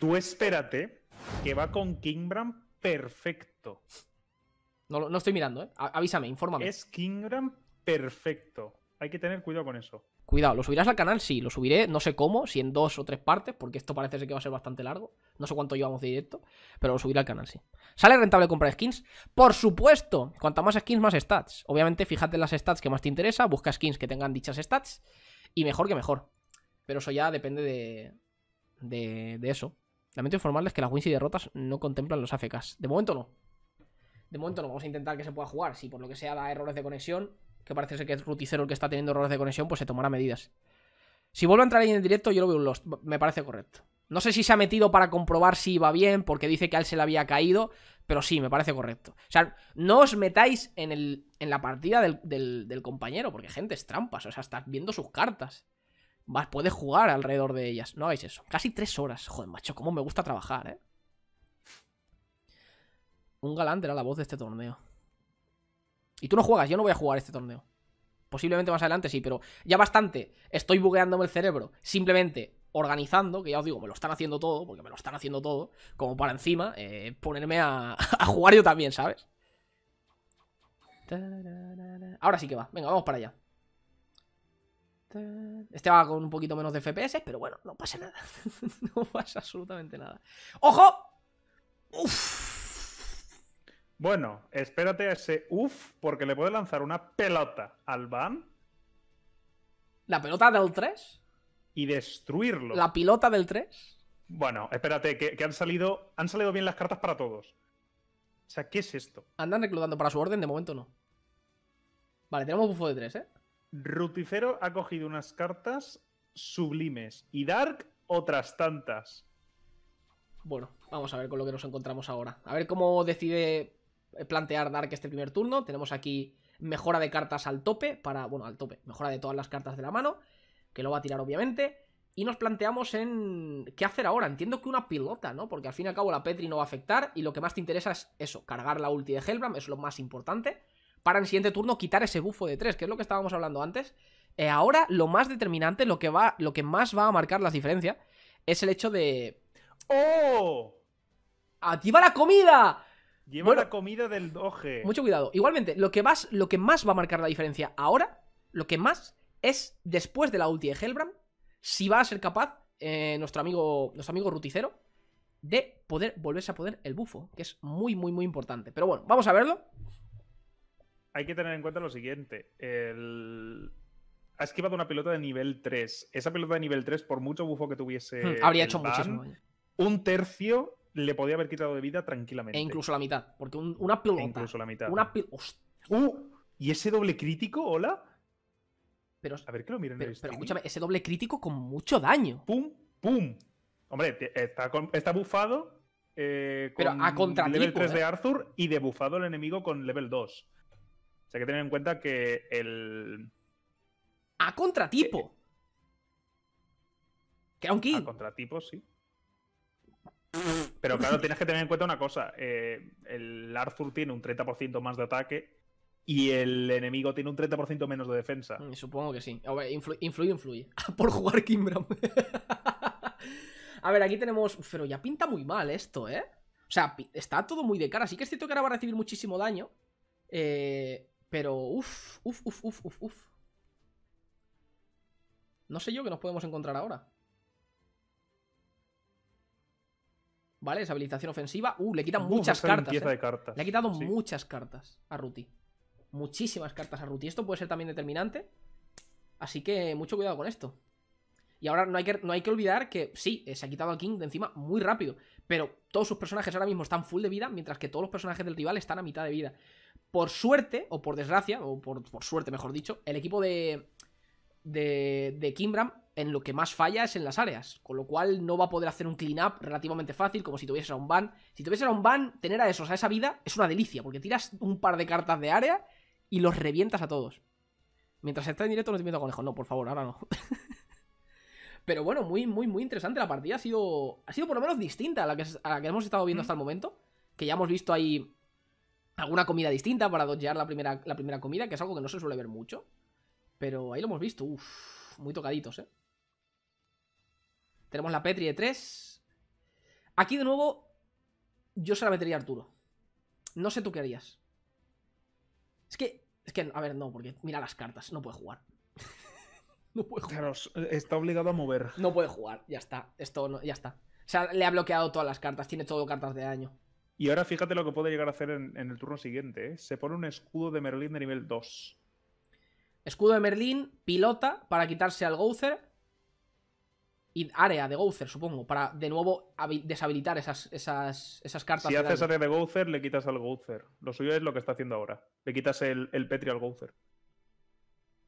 Tú espérate que va con Kingbram perfecto. No, lo- no estoy mirando, ¿eh? A- avísame, infórmame. Es Kingbram perfecto. Hay que tener cuidado con eso. Cuidado, ¿lo subirás al canal? Sí, lo subiré, no sé cómo, si en dos o tres partes, porque esto parece ser que va a ser bastante largo. No sé cuánto llevamos de directo, pero lo subiré al canal, sí. ¿Sale rentable comprar skins? ¡Por supuesto! Cuanta más skins, más stats. Obviamente, fíjate en las stats que más te interesa, busca skins que tengan dichas stats, y mejor que mejor. Pero eso ya depende de, de, de eso. Lamento informarles que las wins y derrotas no contemplan los AFKs. De momento no. De momento no, vamos a intentar que se pueda jugar. Si por lo que sea da errores de conexión, que parece ser que es Ruticero el que está teniendo errores de conexión, pues se tomará medidas. Si vuelve a entrar ahí en el directo, yo lo veo un Lost. Me parece correcto. No sé si se ha metido para comprobar si iba bien, porque dice que a él se le había caído, pero sí, me parece correcto. O sea, no os metáis en, el, en la partida del, del- compañero, porque gente es trampas, o sea, estás viendo sus cartas. Vas, puedes jugar alrededor de ellas. No hagáis eso. Casi tres horas. Joder, macho, cómo me gusta trabajar, ¿eh? Un galán era la voz de este torneo. Y tú no juegas, yo no voy a jugar este torneo. Posiblemente más adelante sí, pero ya bastante estoy bugueándome el cerebro simplemente organizando, que ya os digo, me lo están haciendo todo, porque me lo están haciendo todo, como para encima eh, ponerme a, a jugar yo también, ¿sabes? Ahora sí que va. Venga, vamos para allá. Este va con un poquito menos de FPS, pero bueno, no pasa nada. no pasa absolutamente nada. ¡Ojo! ¡Uf! Bueno, espérate a ese uff, porque le puede lanzar una pelota al Van ¿La pelota del 3? y destruirlo. ¿La pilota del 3? Bueno, espérate, que, que han salido. Han salido bien las cartas para todos. O sea, ¿qué es esto? Andan reclutando para su orden, de momento no. Vale, tenemos bufo de 3, ¿eh? Ruticero ha cogido unas cartas sublimes y Dark otras tantas. Bueno, vamos a ver con lo que nos encontramos ahora. A ver cómo decide plantear Dark este primer turno. Tenemos aquí mejora de cartas al tope, para, bueno, al tope, mejora de todas las cartas de la mano, que lo va a tirar obviamente. Y nos planteamos en qué hacer ahora. Entiendo que una pilota, ¿no? Porque al fin y al cabo la Petri no va a afectar y lo que más te interesa es eso, cargar la ulti de Hellbram, es lo más importante. Para en el siguiente turno quitar ese bufo de 3, que es lo que estábamos hablando antes. Eh, ahora lo más determinante, lo que, va, lo que más va a marcar las diferencias, es el hecho de... ¡Oh! ¡Aquí va la comida! Lleva Bueno. la comida del doge. Mucho cuidado. Igualmente, lo que, más, lo que más va a marcar la diferencia ahora, lo que más es después de la ulti de Hellbram, si va a ser capaz eh, nuestro amigo nuestro amigo Ruticero de poder volverse a poner el bufo, que es muy, muy, muy importante. Pero bueno, vamos a verlo. Hay que tener en cuenta lo siguiente. El... Ha esquivado una pelota de nivel 3. Esa pelota de nivel 3, por mucho bufo que tuviese. Hmm, Habría hecho Ban, muchísimo. Un tercio le podía haber quitado de vida tranquilamente. E incluso la mitad. Porque un- una E pelota. incluso la mitad. Una pil- ¡Uh! ¿Y ese doble crítico? ¿Hola? Pero, A ver que lo miren pero, pero escúchame, ese doble crítico con mucho daño. ¡Pum! ¡Pum! Hombre, está, está bufado. eh, Pero con a contratipo, level 3 ¿eh? de Arthur y debufado el enemigo con level 2. O sea, hay que tener en cuenta que el. A contratipo. Que era un A kill. contratipo, sí. Pero claro, tienes que tener en cuenta una cosa. eh, el Arthur tiene un 30% más de ataque y el enemigo tiene un 30% menos de defensa. Mm, Supongo que sí. A ver, influ- influye, influye. Por jugar Kimbram. a ver, aquí tenemos. Pero ya pinta muy mal esto, ¿eh? O sea, está todo muy de cara. Sí que es cierto que ahora va a recibir muchísimo daño. eh, pero, uff, uff, uff, uff, uff. No sé yo qué nos podemos encontrar ahora. Vale, deshabilitación ofensiva. Uh, le quitan muchas esa cartas. ¿eh? de cartas. Le ha quitado Sí. muchas cartas a Ruti. Muchísimas cartas a Ruti. Esto puede ser también determinante. Así que mucho cuidado con esto. Y ahora no hay que, no hay que olvidar que sí, eh, se ha quitado al King de encima muy rápido. Pero todos sus personajes ahora mismo están full de vida, mientras que todos los personajes del rival están a mitad de vida. Por suerte, o por desgracia, o por, por suerte mejor dicho, el equipo de, de, de Kimbram en lo que más falla es en las áreas. Con lo cual no va a poder hacer un clean up relativamente fácil, como si tuvieses a un ban. Si tuvieses a un ban, tener a esos, a esa vida, es una delicia, porque tiras un par de cartas de área y los revientas a todos. Mientras está en directo no te miento conejo. No, por favor, ahora no. Pero bueno, muy, muy, muy interesante la partida. Ha sido, ha sido por lo menos distinta a la que, a la que hemos estado viendo hasta el momento. Que ya hemos visto ahí alguna comida distinta para dodgear la primera, la primera comida, que es algo que no se suele ver mucho. Pero ahí lo hemos visto. Uf, muy tocaditos, ¿eh? Tenemos la Petri de 3. Aquí de nuevo, yo se la metería a Arturo. No sé tú qué harías. Es que, es que, a ver, no, porque mira las cartas, no puede jugar. no puede jugar. Claro, está obligado a mover. No puede jugar, ya está. Esto no, ya está. O sea, le ha bloqueado todas las cartas, tiene todo cartas de daño. Y ahora fíjate lo que puede llegar a hacer en, en el turno siguiente. ¿eh? Se pone un escudo de Merlín de nivel 2. Escudo de Merlín, pilota para quitarse al Gouther. Y área de Gouther, supongo, para de nuevo habi- deshabilitar esas, esas, esas cartas. Si haces área de Gouther, le quitas al Gouther. Lo suyo es lo que está haciendo ahora. Le quitas el, el Petri al Gouther.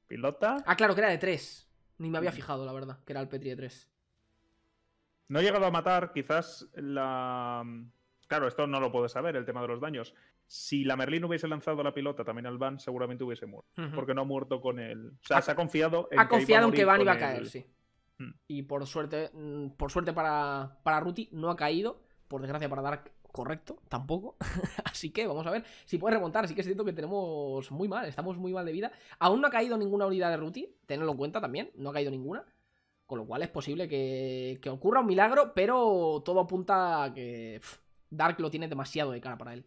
Pilota. Ah, claro, que era de 3. Ni me había fijado, la verdad, que era el Petri de 3. No ha llegado a matar, quizás la. Claro, esto no lo puedes saber, el tema de los daños. Si la Merlín hubiese lanzado la pilota también al Van, seguramente hubiese muerto. Porque no ha muerto con el. O sea, Ha- se ha confiado en ha confiado en que que Van iba a caer, el- sí. Hmm. Y por suerte, mm, por suerte para, para Ruti, no ha caído. Por desgracia para Dark, correcto, tampoco. Así que vamos a ver si puede remontar. Sí que es cierto que tenemos muy mal, estamos muy mal de vida. Aún no ha caído ninguna unidad de Ruti, tenedlo en cuenta también, no ha caído ninguna. Con lo cual es posible que, que ocurra un milagro, pero todo apunta a que Dark lo tiene demasiado de cara para él.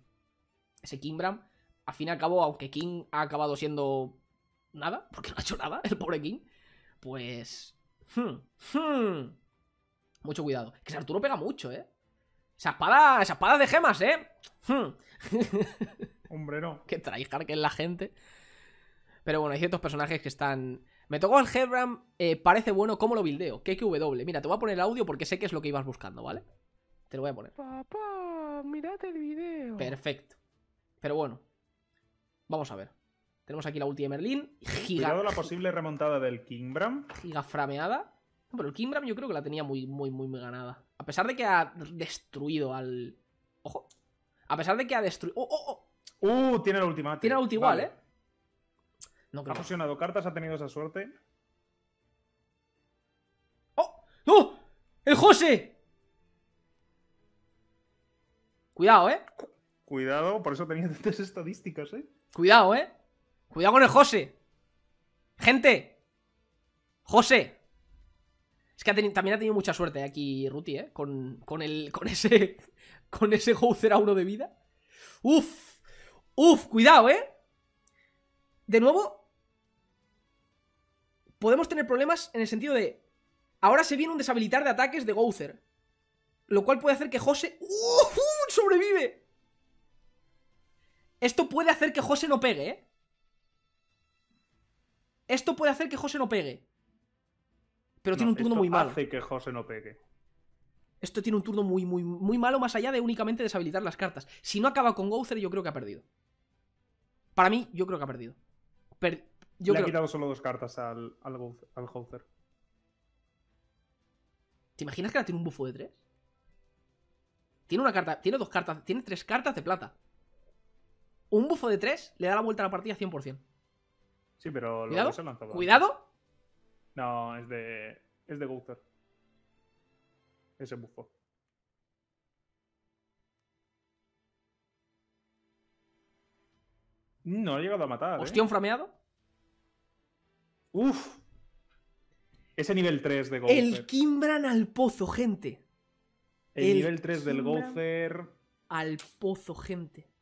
Ese Kimbram al fin y al cabo, aunque King ha acabado siendo nada, porque no ha hecho nada, el pobre King, pues... hmm, hmm. Mucho cuidado. Que ese Arturo pega mucho, ¿eh? Esa espada, esa espada de gemas, ¿eh? Hmm. Hombre, no. que tryhard que es la gente. Pero bueno, hay ciertos personajes que están. Me tocó el Hebram, eh, parece bueno, ¿cómo lo buildeo? KQW. Mira, te voy a poner el audio porque sé que es lo que ibas buscando, ¿vale? Te lo voy a poner. Papá, mirad el video. Perfecto. Pero bueno, vamos a ver. Tenemos aquí la ulti de Merlin. Giga, Cuidado la posible remontada del Kingbram. giga frameada. No, Pero el Kingbram yo creo que la tenía muy, muy, muy, muy ganada. A pesar de que ha destruido al. Ojo. A pesar de que ha destruido. ¡Oh, oh, oh! Uh, tiene la última. Tiene la ulti igual, ¿eh? No creo. Ha fusionado cartas, ha tenido esa suerte. ¡Oh! ¡Oh! ¡El José! Cuidado, ¿eh? Cuidado, por eso tenía tantas estadísticas, ¿eh? Cuidado, ¿eh? Cuidado con el José. Gente. José. Es que también ha tenido mucha suerte aquí Ruti, ¿eh? Con, con, el, con ese... Con ese Houser a uno de vida. Uf. Uf, cuidado, ¿eh? De nuevo... Podemos tener problemas en el sentido de... Ahora se viene un deshabilitar de ataques de Gouzer. Lo cual puede hacer que José... ¡Uh! ¡Uh! ¡Sobrevive! Esto puede hacer que José no pegue, ¿eh? Esto puede hacer que José no pegue. Pero tiene un turno esto muy malo. Hace que José no pegue. Esto tiene un turno muy, muy, muy malo más allá de únicamente deshabilitar las cartas. Si no acaba con Gouzer, yo creo que ha perdido. Para mí, yo creo que ha perdido. Per- yo Le ha quitado solo dos cartas al, al, al. ¿Te imaginas que ahora tiene un bufo de tres? Tiene una carta, tiene dos cartas, tiene tres cartas de plata. Un bufo de tres le da la vuelta a la partida 100%. Sí, pero Cuidado, luego se ha lanzado. Cuidado. No, es de. Es de Gouzer. Ese bufo. No ha llegado a matar. ¿eh? Ostión frameado. Uf. Ese nivel 3 de Gouzer. El Kimbran al pozo, gente. El, el nivel 3 del Gouzer. Al pozo, gente.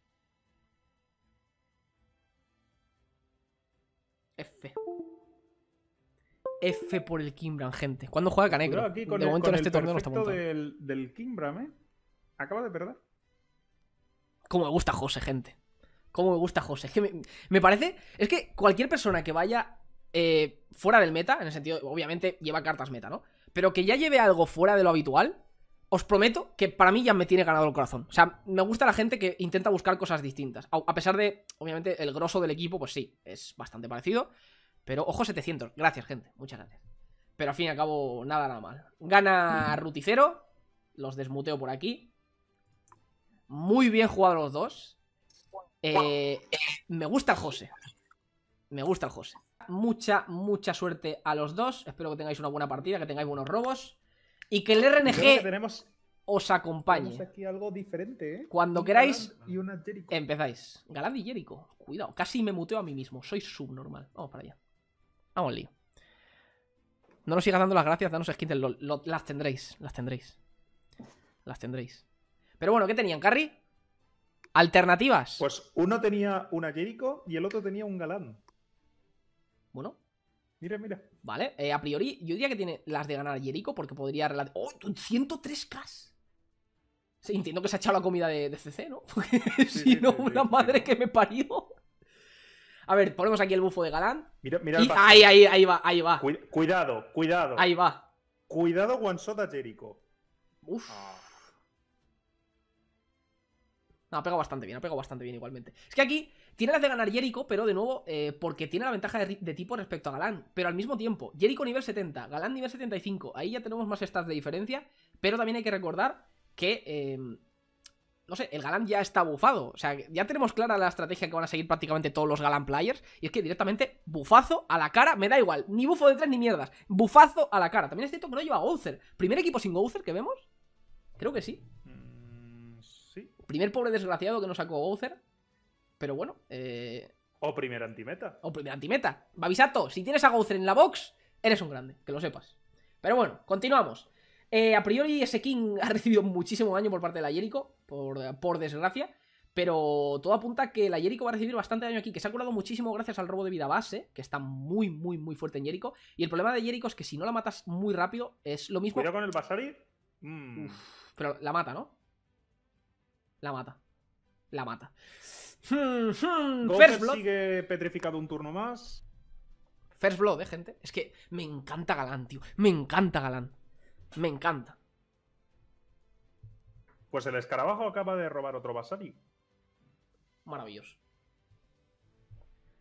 F por el Kimbran, gente. ¿Cuándo juega Canecro? Cuidado aquí con de el, momento con en este torneo no está montado. del, del ¿eh? Acaba de perder. Cómo me gusta José, gente. Cómo me gusta José. Es que me, me parece. Es que cualquier persona que vaya eh, fuera del meta, en el sentido, obviamente lleva cartas meta, ¿no? Pero que ya lleve algo fuera de lo habitual, os prometo que para mí ya me tiene ganado el corazón. O sea, me gusta la gente que intenta buscar cosas distintas. A, a pesar de, obviamente, el grosso del equipo, pues sí, es bastante parecido. Pero ojo 700. Gracias, gente. Muchas gracias. Pero al fin y al cabo, nada, nada mal. Gana Ruticero. Los desmuteo por aquí. Muy bien jugado los dos. Eh, me gusta el José. Me gusta el José. Mucha, mucha suerte a los dos. Espero que tengáis una buena partida, que tengáis buenos robos. Y que el que RNG tenemos, os acompañe. tenemos aquí algo diferente, ¿eh? Cuando queráis- Y una. Empezáis. Galán y Jericho. Cuidado. Casi me muteo a mí mismo. Soy subnormal. Vamos para allá. Lío. No nos sigas dando las gracias, danos skins del LOL. Lo- las tendréis. Las tendréis. Las tendréis. Pero bueno, ¿qué tenían? ¿Carry? ¿Alternativas? Pues uno tenía una Jericho y el otro tenía un Galán. Bueno, Mira, mira. vale. Eh, a priori, yo diría que tiene las de ganar Jericho porque podría relatar. ¡Oh! ¡103k! Sí, entiendo que se ha echado la comida de, de CC, ¿no? Porque si sí, no, sí, sí, una madre que me parió. A ver, ponemos aquí el bufo de Galán. Mira, mira Y el paso. ahí, ahí, ahí va, ahí va. Cuid- cuidado, cuidado. Ahí va. Cuidado, one shot a Jericho. Uf. Ah. No, ha pegado bastante bien, ha pegado bastante bien igualmente. Es que aquí tiene las de ganar Jericho, pero de nuevo, eh, porque tiene la ventaja de tipo respecto a Galán. Pero al mismo tiempo, Jericho nivel 70, Galán nivel 75. Ahí ya tenemos más stats de diferencia. Pero también hay que recordar que. eh, no sé, el Galán ya está bufado. O sea, ya tenemos clara la estrategia que van a seguir prácticamente todos los Galán players. Y es que directamente, bufazo a la cara, me da igual. Ni bufo de tres ni mierdas. Bufazo a la cara. También es cierto que no lleva Gouzer. ¿Primer equipo sin Gouzer que vemos? Creo que sí. Mm, sí. Primer pobre desgraciado que no sacó Gouzer. Pero bueno, eh... O primer antimeta. O primer antimeta. Babisato, si tienes a Gouzer en la box, eres un grande, que lo sepas. Pero bueno, continuamos. Eh, a priori ese King ha recibido muchísimo daño por parte de la Jericho, por, por desgracia. Pero todo apunta a que la Jericho va a recibir bastante daño aquí, que se ha curado muchísimo gracias al robo de vida base, que está muy, muy, muy fuerte en Jericho. Y el problema de Jericho es que si no la matas muy rápido, es lo mismo. Cuidado con el Basari. Mm. Pero la mata, ¿no? La mata. La mata. Hmm, hmm, First Blood. sigue petrificado un turno más. First Blood, eh, gente. Es que me encanta Galán, tío. Me encanta Galán. Me encanta. Pues el escarabajo acaba de robar otro Basari. Maravilloso.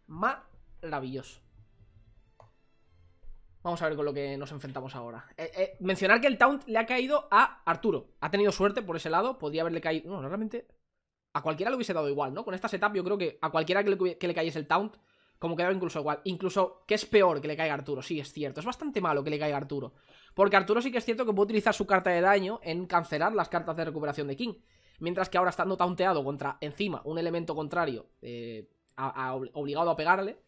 Maravilloso. Vamos a ver con lo que nos enfrentamos ahora. Eh, eh, mencionar que el Taunt le ha caído a Arturo. Ha tenido suerte por ese lado. Podría haberle caído. No, realmente. A cualquiera le hubiese dado igual, ¿no? Con esta setup, yo creo que a cualquiera que le, que le cayese el Taunt, como quedaba incluso igual. Incluso, que es peor que le caiga a Arturo? Sí, es cierto. Es bastante malo que le caiga a Arturo. Porque Arturo sí que es cierto que puede utilizar su carta de daño en cancelar las cartas de recuperación de King. Mientras que ahora estando taunteado contra, encima, un elemento contrario, eh, a- a- obli- obligado a pegarle,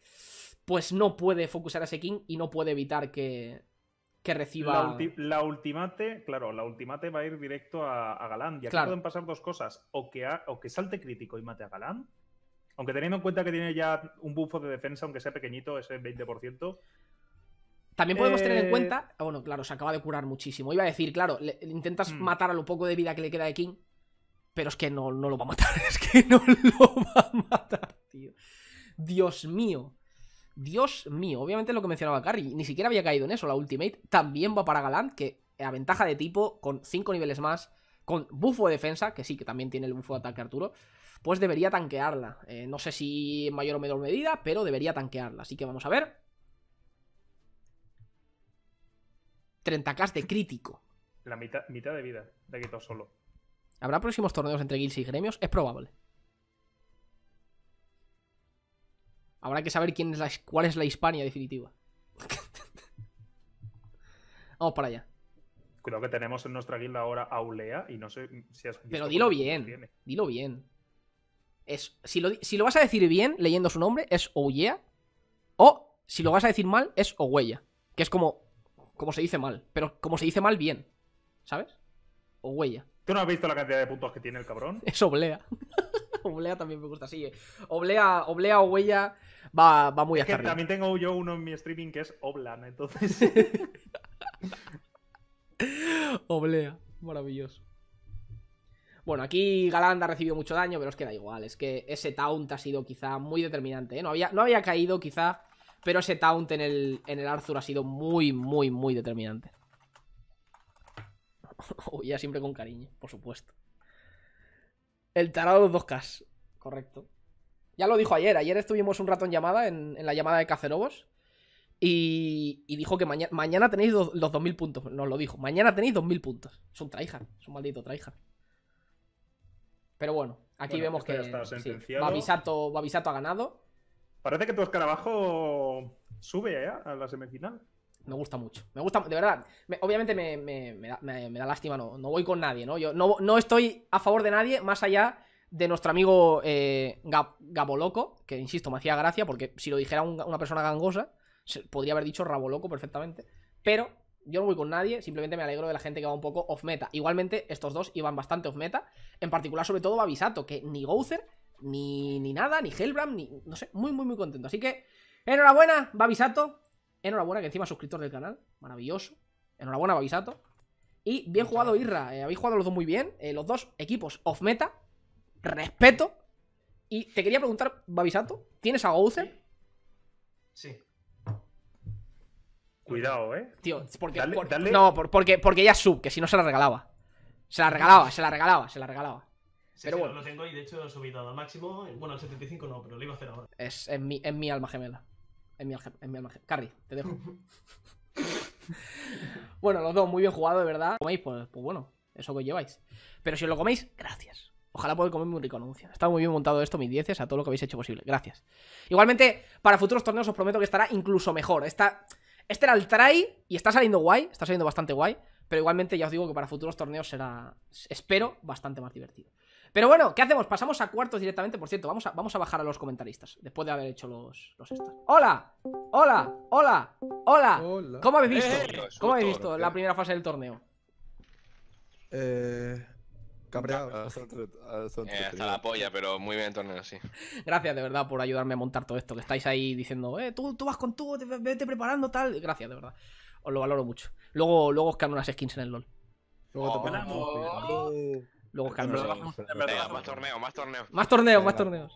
pues no puede focusar a ese King y no puede evitar que, que reciba. La, ulti- la ultimate, claro, la ultimate va a ir directo a, a Galán. Y aquí Claro. pueden pasar dos cosas. O que, ha- o que salte crítico y mate a Galán. Aunque teniendo en cuenta que tiene ya un bufo de defensa, aunque sea pequeñito, ese 20%. También podemos tener en Eh, cuenta. ah, Bueno, claro, se acaba de curar muchísimo. Iba a decir, claro, le- intentas Hmm. matar a lo poco de vida que le queda de King. Pero es que no, no lo va a matar. Es que no lo va a matar, tío. Dios mío. Dios mío. Obviamente lo que mencionaba Carry. Ni siquiera había caído en eso. La ultimate también va para Galant. Que a ventaja de tipo, con 5 niveles más. Con bufo de defensa, que sí, que también tiene el bufo de ataque Arturo. Pues debería tanquearla. Eh, no sé si en mayor o menor medida, pero debería tanquearla. Así que vamos a ver. 30k de crítico. La mitad, mitad de vida le ha quitado solo. ¿Habrá próximos torneos entre guilds y gremios? Es probable. Habrá que saber quién es la, cuál es la Hispania definitiva. Vamos para allá. Cuidado que tenemos en nuestra guilda ahora a Ulea y no sé si has visto Pero dilo bien. tiene. Dilo bien. Es, si, lo, si lo vas a decir bien, leyendo su nombre, es Ouyea. O, si lo vas a decir mal, es Oweya. Que es como, como se dice mal. Pero como se dice mal, bien. ¿Sabes? Oweya. ¿Tú no has visto la cantidad de puntos que tiene el cabrón? Es Oblea. Oblea también me gusta, sí. Oblea, Oblea o Huella va, va muy Es hasta que arriba. también tengo yo uno en mi streaming que es Oblan, entonces. Oblea, maravilloso. Bueno, aquí Galán ha recibido mucho daño, pero es que da igual. Es que ese taunt ha sido quizá muy determinante. ¿eh? No, había, no había caído quizá, pero ese taunt en el, en el Arthur ha sido muy, muy, muy determinante. ya siempre con cariño, por supuesto. El tarado de los 2K. Correcto. Ya lo dijo ayer. Ayer estuvimos un rato en llamada, en, en la llamada de Cacerobos. Y, y dijo que maña- mañana tenéis dos- los 2000 puntos. Nos lo dijo. Mañana tenéis 2000 puntos. Es un tryhard. Es un maldito tryhard. Pero bueno, aquí Bueno, vemos esto que. sí. Babisato, Babisato ha ganado. Parece que tu escarabajo sube ¿eh? a la semifinal. Me gusta mucho. Me gusta, de verdad. Me- obviamente me, da, lástima, no, no voy con nadie, ¿no? Yo no, no estoy a favor de nadie más allá de nuestro amigo eh, Gab- Gaboloco, que insisto, me hacía gracia porque si lo dijera un- una persona gangosa, podría haber dicho Raboloco perfectamente. Pero yo no voy con nadie, simplemente me alegro de la gente que va un poco off meta. Igualmente, estos dos iban bastante off meta, en particular, sobre todo, Babisato, que ni Gouther, ni, ni nada, ni Hellbram, ni. No sé, muy, muy, muy contento. Así que, enhorabuena, Babisato. Enhorabuena, que encima es suscriptor del canal. Maravilloso. Enhorabuena, Babisato. Y bien jugado, Irra. Eh, habéis jugado los dos muy bien. Eh, los dos equipos off meta. Respeto. Y te quería preguntar, Babisato, ¿tienes a Gouther? Sí. Cuidado, ¿eh? Tío, porque, Dale- por- dale- no, por- porque, porque ella es sub, que si no se la regalaba. Se la regalaba, se la regalaba, se la regalaba. Sí, Pero sí, bueno. lo tengo y de hecho he subido al máximo. Bueno, al 75 no, pero lo iba a hacer ahora. Es en mi, en mi alma gemela. En mi, alge- mi alma gemela. Carry, te dejo. bueno, los dos muy bien jugado, de verdad. Coméis, pues, pues bueno, eso que os lleváis. Pero si os lo coméis, gracias. Ojalá poder comerme un rico anuncio. Está muy bien montado esto, mis dieces, a todo lo que habéis hecho posible. Gracias. Igualmente, para futuros torneos os prometo que estará incluso mejor. Esta, este era el try y está saliendo guay, está saliendo bastante guay. Pero igualmente ya os digo que para futuros torneos será, espero, bastante más divertido. Pero bueno, ¿qué hacemos? Pasamos a cuartos directamente. Por cierto, vamos a, vamos a bajar a los comentaristas después de haber hecho los, los estas. ¡Hola! ¡Hola! ¡Hola! ¡Hola! Hola. ¿Cómo habéis visto? ¡Eh! ¿Cómo habéis visto la primera fase del torneo? Eh, Cabreado. Ah, ah, Eh, hasta la polla, pero muy bien el torneo, sí. Gracias de verdad por ayudarme a montar todo esto. Que estáis ahí diciendo, eh, tú, tú vas con tú, te- vete preparando tal. Gracias, de verdad. Os lo valoro mucho. Luego, luego os cambio unas skins en el LOL. Luego te Oh. pones Oh. Luego verdad. Venga, más torneos, más torneos. Más torneos, más torneos.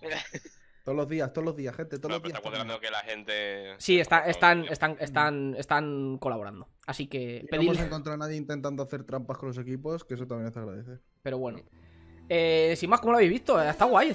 Todos los días, todos los días, gente, todos No, los pero días. está cuadrando que la gente. Sí, está- están, están, están, están colaborando. Así que Y no hemos encontrado a nadie intentando hacer trampas con los equipos, que eso también es de agradecer. Pero bueno. Eh, sin más, como lo habéis visto, está guay.